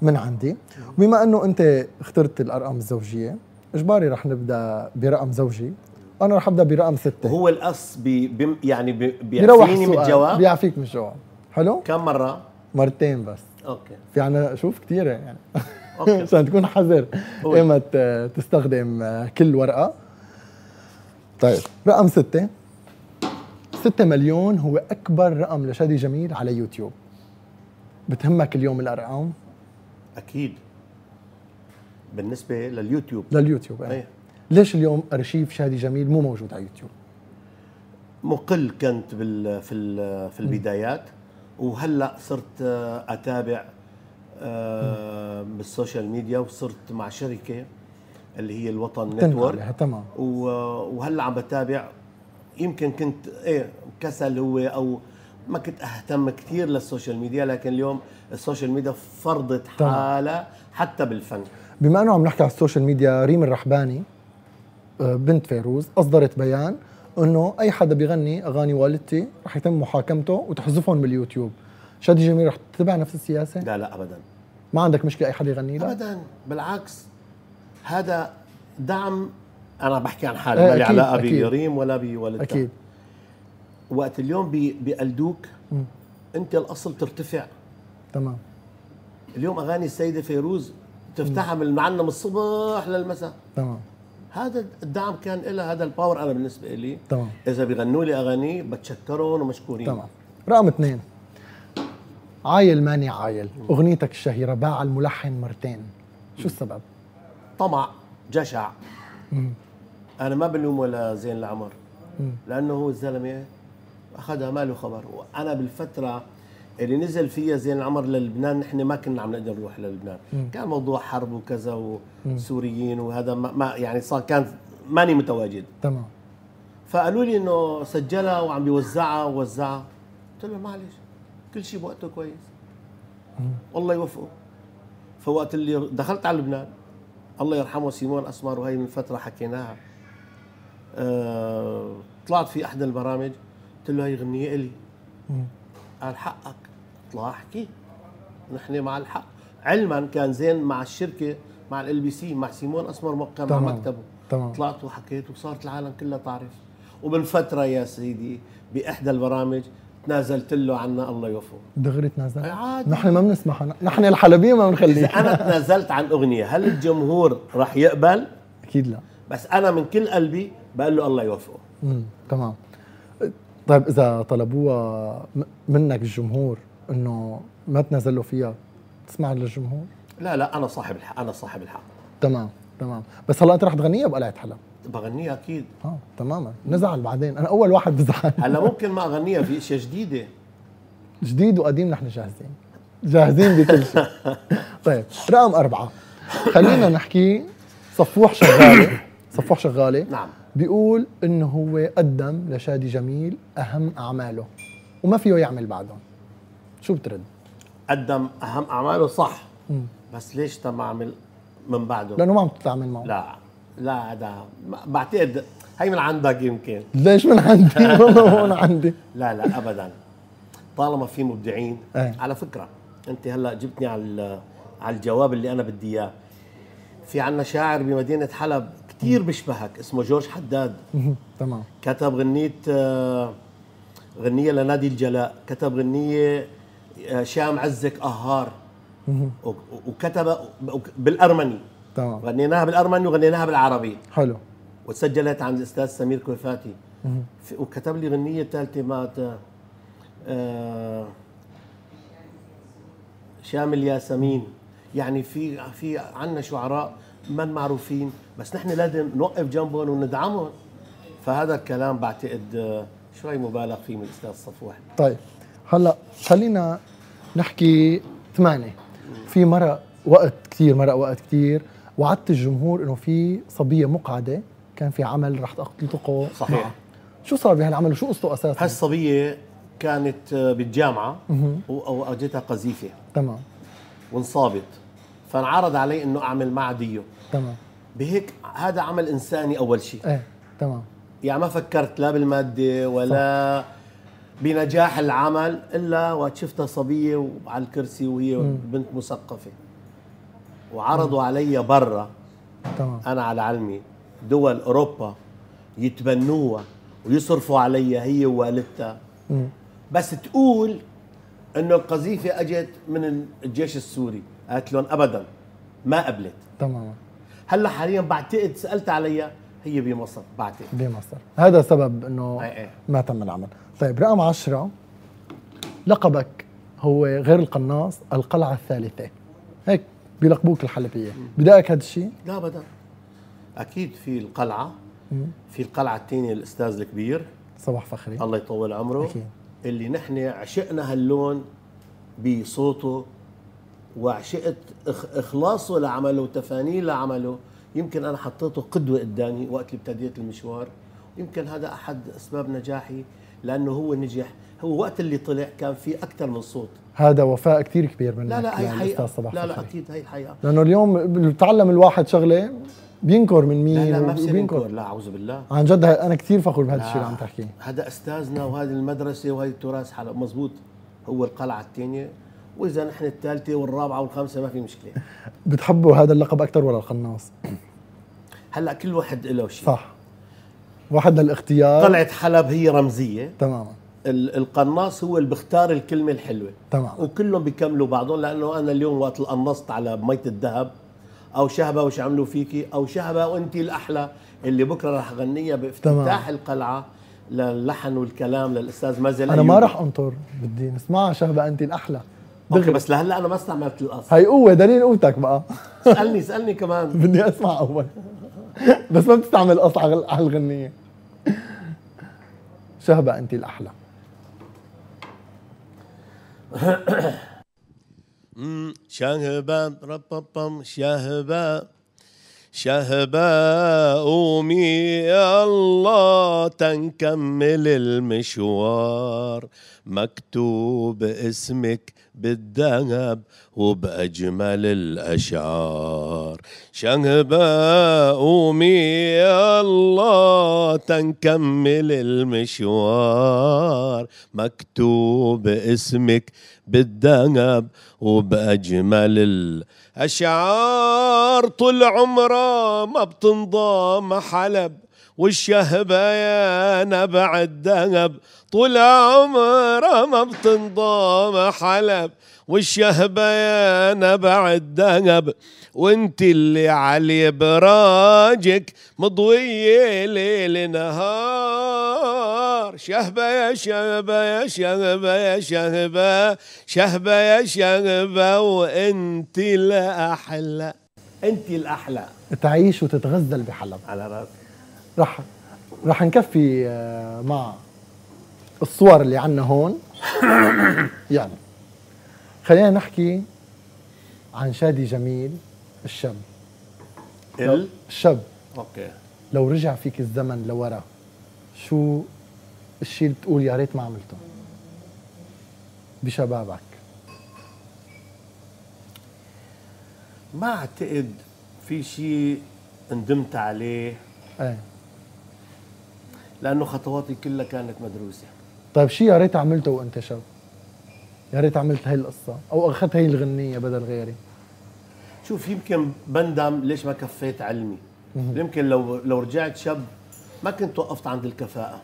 من عندي. بما أنه أنت اخترت الأرقام الزوجية إجباري رح نبدأ برقم زوجي. أنا رح أبدأ برقم ستة. وهو القصد بي بي يعني بي بيعفيني من الجواب؟ بيعفيك من الجواب. حلو؟ كم مرة؟ مرتين بس. okay. في عنا شوف كثيرة يعني. أوكي. عشان تكون حذر. ايمت تستخدم آه، كل ورقة. طيب رقم ستة. ستة مليون هو أكبر رقم لشادي جميل على يوتيوب. بتهمك اليوم الأرقام؟ أكيد بالنسبة لليوتيوب. لليوتيوب إيه. ليش اليوم أرشيف شادي جميل مو موجود على يوتيوب مقل كنت بال في ال- في البدايات وهلأ صرت آه، أتابع آه، بالسوشيال ميديا وصرت مع شركة اللي هي الوطن network. تمام. وهلأ عم بتابع يمكن كنت إيه كسل هو أو ما كنت أهتم كثير للسوشيال ميديا لكن اليوم السوشيال ميديا فرضت. حالها حتى بالفن. بما إنه عم نحكي على السوشيال ميديا ريم الرحباني آه، بنت فيروز أصدرت بيان إنه أي حدا بيغني أغاني والدتي رح يتم محاكمته وتحذفهم باليوتيوب. شادي جميل رح تتبع نفس السياسة؟ لا لا ابدا. ما عندك مشكلة أي حدا يغني لها؟ ابدا بالعكس. هذا دعم أنا بحكي عن حالي إيه، ما لي علاقة. بريم ولا بوالدتها أكيد. وقت اليوم بي- بيقلدوك. انت الاصل ترتفع. تمام. اليوم اغاني السيدة فيروز تفتحها من المعنم الصبح للمساء. تمام. هذا الدعم كان لها هذا ال power أنا بالنسبة لي تمام. إذا بيغنوا لي أغاني بتشكرهم ومشكورين. تمام. رقم اثنين. عايل ماني عايل. أغنيتك الشهيرة باع الملحن مرتين. شو السبب؟ طمع جشع. مم. أنا ما بلوم ولا زين العمر. مم. لأنه هو الزلمة أخذها ما له خبر وأنا بالفترة اللي نزل فيها زين العمر للبنان نحن ما كنا عم نقدر نروح للبنان. مم. كان موضوع حرب وكذا وسوريين وهذا ما, ما يعني صار كان ماني متواجد. تمام. فقالوا لي إنه سجلها وعم بيوزعها ووزعها. قلت له معلش كل شيء بوقته كويس. والله يوفقه. فوقت اللي دخلت على لبنان الله يرحمه سيمون اسمر وهي من فترة حكيناها. أه طلعت في احدى البرامج. قلت له هي غنية إلي. مم. قال حقك. اطلع أحكي. نحن مع الحق. علما كان زين مع الشركة مع LBC مع سيمون أسمر موقع مع. مكتبه. تمام. طلعت وحكيت وصارت العالم كلها تعرف. ومن فترة يا سيدي بإحدى البرامج تنازلت له عنا الله يوفقه. دغري تنازل؟ أي عادي. نحن ما بنسمح نحن الحلبية ما إذا بنخليه أنا تنازلت عن أغنية هل الجمهور راح يقبل؟ أكيد لا. بس أنا من كل قلبي بقول له الله يوفقه. مم. تمام. طيب إذا طلبوها منك الجمهور إنه ما تنزلوا فيها تسمع للجمهور؟ لا لا أنا صاحب الحق أنا صاحب الحق. تمام تمام. بس هلا أنت رح تغنيها بقلعة حلب؟ بغنيها أكيد. آه تماما. نزعل بعدين. أنا أول واحد بزعل. هلا ممكن ما أغنيها في إشياء جديدة. جديد وقديم نحن جاهزين. جاهزين بكل شيء. طيب رقم أربعة. خلينا نحكي صفوح شغالة. صفوح شغالة. نعم. بيقول إنه هو قدم لشادي جميل أهم أعماله وما فيه يعمل بعدهم شو بترد؟ قدم أهم أعماله صح مم. بس ليش تم أعمل من بعده لأنه ما عم تتعامل معه لا لا هذا بعتقد هي من عندك يمكن ليش من عندي؟ والله هون عندي لا لا ابدا طالما في مبدعين إيه. على فكرة أنت هلأ جبتني على على الجواب اللي أنا بدي إياه في عنا شاعر بمدينة حلب كثير بيشبهك اسمه جورج حداد. تمام. كتب غنية آه، غنية لنادي الجلاء كتب غنية آه، شام عزك قهار وكتب بالأرمني. تمام. غنيناها بالأرمني وغنيناها بالعربي. حلو. وسجلت عند الأستاذ سمير كويفاتي وكتب لي غنية ثالثة مات آه، شام الياسمين يعني في في عندنا شعراء من معروفين بس نحن لازم نوقف جنبهم وندعمهم. فهذا الكلام بعتقد آه، شوي مبالغ فيه من الأستاذ صفوح طيب هلأ خلينا نحكي ثمانية. في مرق وقت كثير مرق وقت كثير وعدت الجمهور إنه في صبية مقعدة كان في عمل رح تلتقوا صحيح. معها. شو صار بهالعمل؟ وشو قصته أساسا؟ هالصبية كانت آه،. و- وأجتها قذيفة. تمام. وانصابت. فانعرض علي إنه أعمل معها ديو تمام. بهيك هذا عمل إنساني أول شيء. إيه تمام. يعني ما فكرت لا بالمادة ولا بنجاح العمل إلا وقت شفتها صبية وعلى الكرسي وهي بنت مثقفة. وعرضوا علي برا تمام. أنا على علمي دول أوروبا يتبنوها ويصرفوا علي هي ووالدتها. بس تقول إنه القذيفة أجت من الجيش السوري قالت لهم ابدا ما قبلت. تمام. هلا حاليا بعتقد سألت عليها هي بمصر بعتقد. بمصر هذا سبب إنه إيه إيه. ما تم العمل. طيب رقم عشرة لقبك هو غير القناص القلعة الثالثة. هيك بيلقبوك الحلبية. بدأك هذا الشيء لا ابدا. أكيد في القلعة. في القلعة الثانية الأستاذ الكبير. صباح فخري. الله يطول عمره. أكيد. اللي نحن عشقنا هاللون بصوته وعشقت إخلاصه لعمله وتفانيه لعمله. يمكن أنا حطيته قدوة قدامي وقت اللي ابتديت المشوار. يمكن هذا أحد أسباب نجاحي لأنه هو نجح. هو وقت اللي طلع كان في أكثر من صوت. هذا وفاء كثير كبير منك لا لا هي للأستاذ حقيقه صباح لا لا. أكيد هي الحقيقة. لأنه اليوم بتعلم الواحد شغلة بينكر من مين لا لا ما بصير. ينكر. لا أعوذ بالله. عن جد أنا كثير فخور بهذا الشيء اللي عم تحكيه. هذا أستاذنا وهذه المدرسة وهذه التراث حلب مزبوط هو القلعة الثانية. وإذا نحن الثالثة والرابعة والخامسة ما في مشكلة. بتحبوا هذا اللقب أكثر ولا القناص؟ هلأ كل واحد له شيء. صح. واحد للاختيار. طلعت حلب هي رمزية. تماما. ال- القناص هو اللي بيختار الكلمة الحلوة. تماما. وكلهم بيكملوا بعضهم لأنه أنا اليوم وقت قنصت على مية الذهب أو شهبة وش عملوا فيكي أو شهبة وأنت الأحلى اللي بكرة رح أغنيها بافتتاح تمام. القلعة للحن والكلام للأستاذ مازن أنا ما. راح أنطر بدي نسمعها شهبة أنت الأحلى. أوكي دغري بس لهلا أنا ما استعملت القص هي قوة دليل قوتك بقى. اسألني اسألني كمان. بدي أسمع أول. بس ما بتستعمل القص على الغنية. شهبة انت الأحلى. شهبة رببم شهبة. شهبة قومي يا الله تنكمل المشوار. مكتوب اسمك بالذهب وبأجمل الأشعار. شهبة قومي يا الله تنكمل المشوار. مكتوب اسمك بالذهب وبأجمل الأشعار. طول عمره ما بتنضام حلب والشهبة يا نبع الذهب طول عمره ما بتنضام حلب والشهبة يا نبع الذهب وانت اللي علي براجك مضوية ليل نهار. شهبة يا شهبة يا شهبة يا شهبة. شهبة يا شهبة وانت الأحلى. انت الأحلى. تعيش وتتغزل بحلب. على راسي رح رح نكفي آه، مع الصور اللي عنا هون. يعني خلينا نحكي عن شادي جميل الشاب. ال؟ الشاب. أوكي. لو رجع فيك الزمن لورا شو الشيء اللي بتقول يا ريت ما عملته؟ بشبابك. ما أعتقد في شيء ندمت عليه. إيه. لأنه خطواتي كلها كانت مدروسة. طيب شيء يا ريت عملته وانت شاب. يا ريت عملت هاي القصة أو أخذت هاي الغنية بدل غيري. شوف يمكن بندم ليش ما كفيت علمي. يمكن لو لو رجعت شاب ما كنت وقفت عند الكفاءة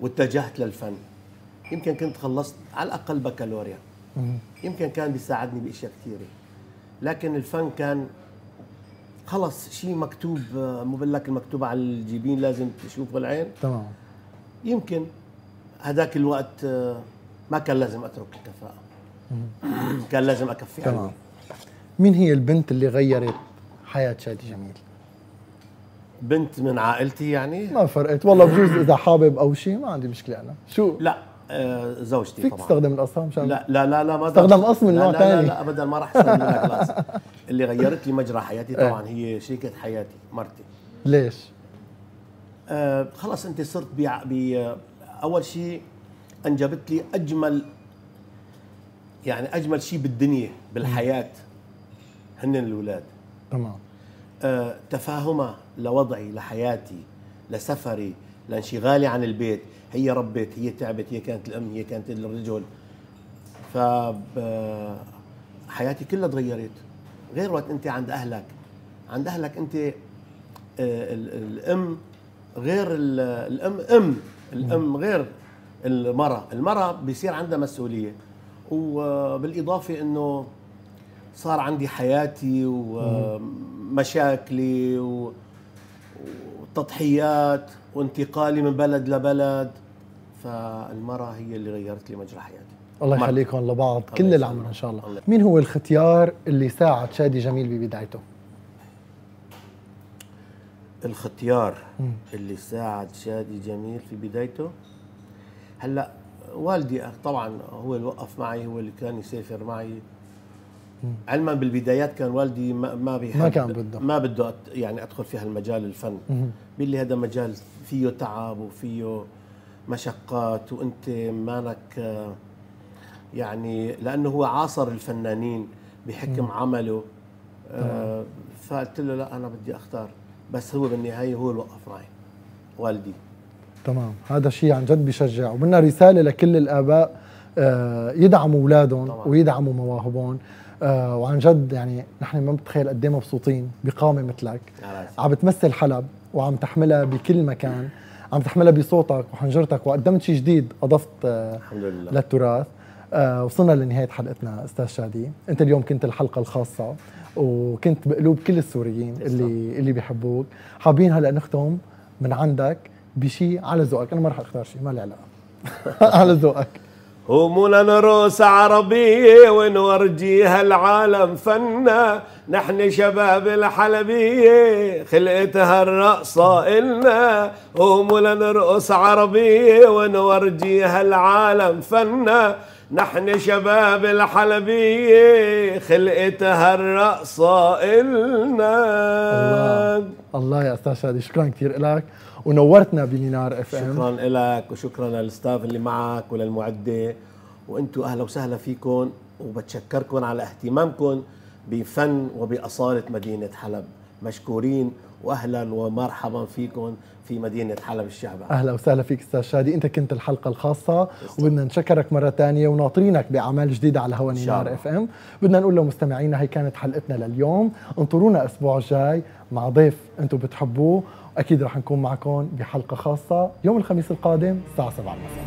واتجهت للفن. يمكن كنت خلصت على الأقل بكالوريا. يمكن كان بيساعدني بأشياء كثيرة. لكن الفن كان خلص شيء مكتوب مو بقول لك المكتوب على الجبين لازم تشوفه العين تمام. يمكن هذاك الوقت آه، ما كان لازم أترك الكفاءة. كان لازم أكفي تمام. مين هي البنت اللي غيرت حياه شادي جميل؟ بنت من عائلتي يعني؟ ما فرقت. والله بجوز إذا حابب أو شيء ما عندي مشكلة أنا. شو؟ لا آه زوجتي فيك طبعا. تستخدم القصة مشان لا لا لا لا ما استخدم من لا نوع لا. لا, لا ابدا ما راح أستخدم خلاص. اللي غيرت لي مجرى حياتي طبعا هي شريكة حياتي مرتي. ليش؟ آه خلاص أنت صرت بي بي أول شيء انجبت لي أجمل يعني أجمل شيء بالدنيا بالحياة. هن الأولاد. تمام. آه، تفاهمها لوضعي لحياتي لسفري لانشغالي عن البيت. هي ربت هي تعبت هي كانت الأم هي كانت الرجل. ف ب- حياتي كلها تغيرت. غير وقت أنت عند أهلك. عند أهلك أنت آه، ال- الأم. غير ال- الأم أم. الأم غير المرأة المرأة بيصير عندها مسؤولية وبالإضافة إنه صار عندي حياتي ومشاكلي و- وتضحيات وانتقالي من بلد لبلد فالمرأة هي اللي غيرت لي مجرى حياتي الله. يخليكم لبعض كل. العمر إن شاء الله الله. مين هو الختيار اللي ساعد شادي جميل ببدايته الختيار. اللي ساعد شادي جميل في بدايته. هلا والدي طبعا هو اللي وقف معي هو اللي كان يسافر معي. علما بالبدايات كان والدي ما ما بيحب ما كان بده. ما بده يعني أدخل في هالمجال الفن. بيقول لي هذا مجال فيه تعب وفيه مشقات وأنت مانك يعني لأنه هو عاصر الفنانين بحكم عمله. آه، فقلت له لا أنا بدي أختار. بس هو بالنهاية هو اللي وقف معي والدي. تمام. هذا شيء عن جد بيشجع وبدنا رسالة لكل الآباء آه، يدعموا أولادهم. ويدعموا مواهبهم. آه، وعن جد يعني نحن ما بتخيل قد إيه مبسوطين بقامة مثلك. عم بتمثل حلب وعم تحملها بكل مكان. عم تحملها بصوتك وحنجرتك. وقدمت شيء جديد أضفت آه، الحمد لله. للتراث. آه وصلنا لنهاية حلقتنا أستاذ شادي. أنت اليوم كنت الحلقة الخاصة. وكنت بقلوب كل السوريين اللي اللي بيحبوك. حابين هلا نختم من عندك بشيء على ذوقك. أنا ما رح أختار شيء ما لي علاقة. على ذوقك. همومنا نروس عربية ونورجيها العالم فنا نحن شباب الحلبية خلقتها الرقصة إلنا همومنا نرقص عربية ونورجيها العالم فنا نحن شباب الحلبية خلقتها الرقصة إلنا. الله الله يا أستاذ شادي شكرا كثير لك ونورتنا بمينار FM شكرا لك وشكرا للستاف اللي معك وللمعدة. وأنتم أهلا وسهلا فيكم وبتشكركم على اهتمامكم بفن وبأصالة مدينة حلب. مشكورين واهلا ومرحبا فيكم. في مدينة حلب الشعب. أهلا وسهلا فيك أستاذ شادي. أنت كنت الحلقة الخاصة. وبدنا نشكرك مرة ثانية وناطرينك بأعمال جديدة على هوا نينار. إف إم. بدنا نقول لمستمعينا هي كانت حلقتنا لليوم. انطرونا الأسبوع الجاي مع ضيف أنتم بتحبوه. أكيد رح نكون معكم بحلقة خاصة يوم الخميس القادم الساعة 7 مساء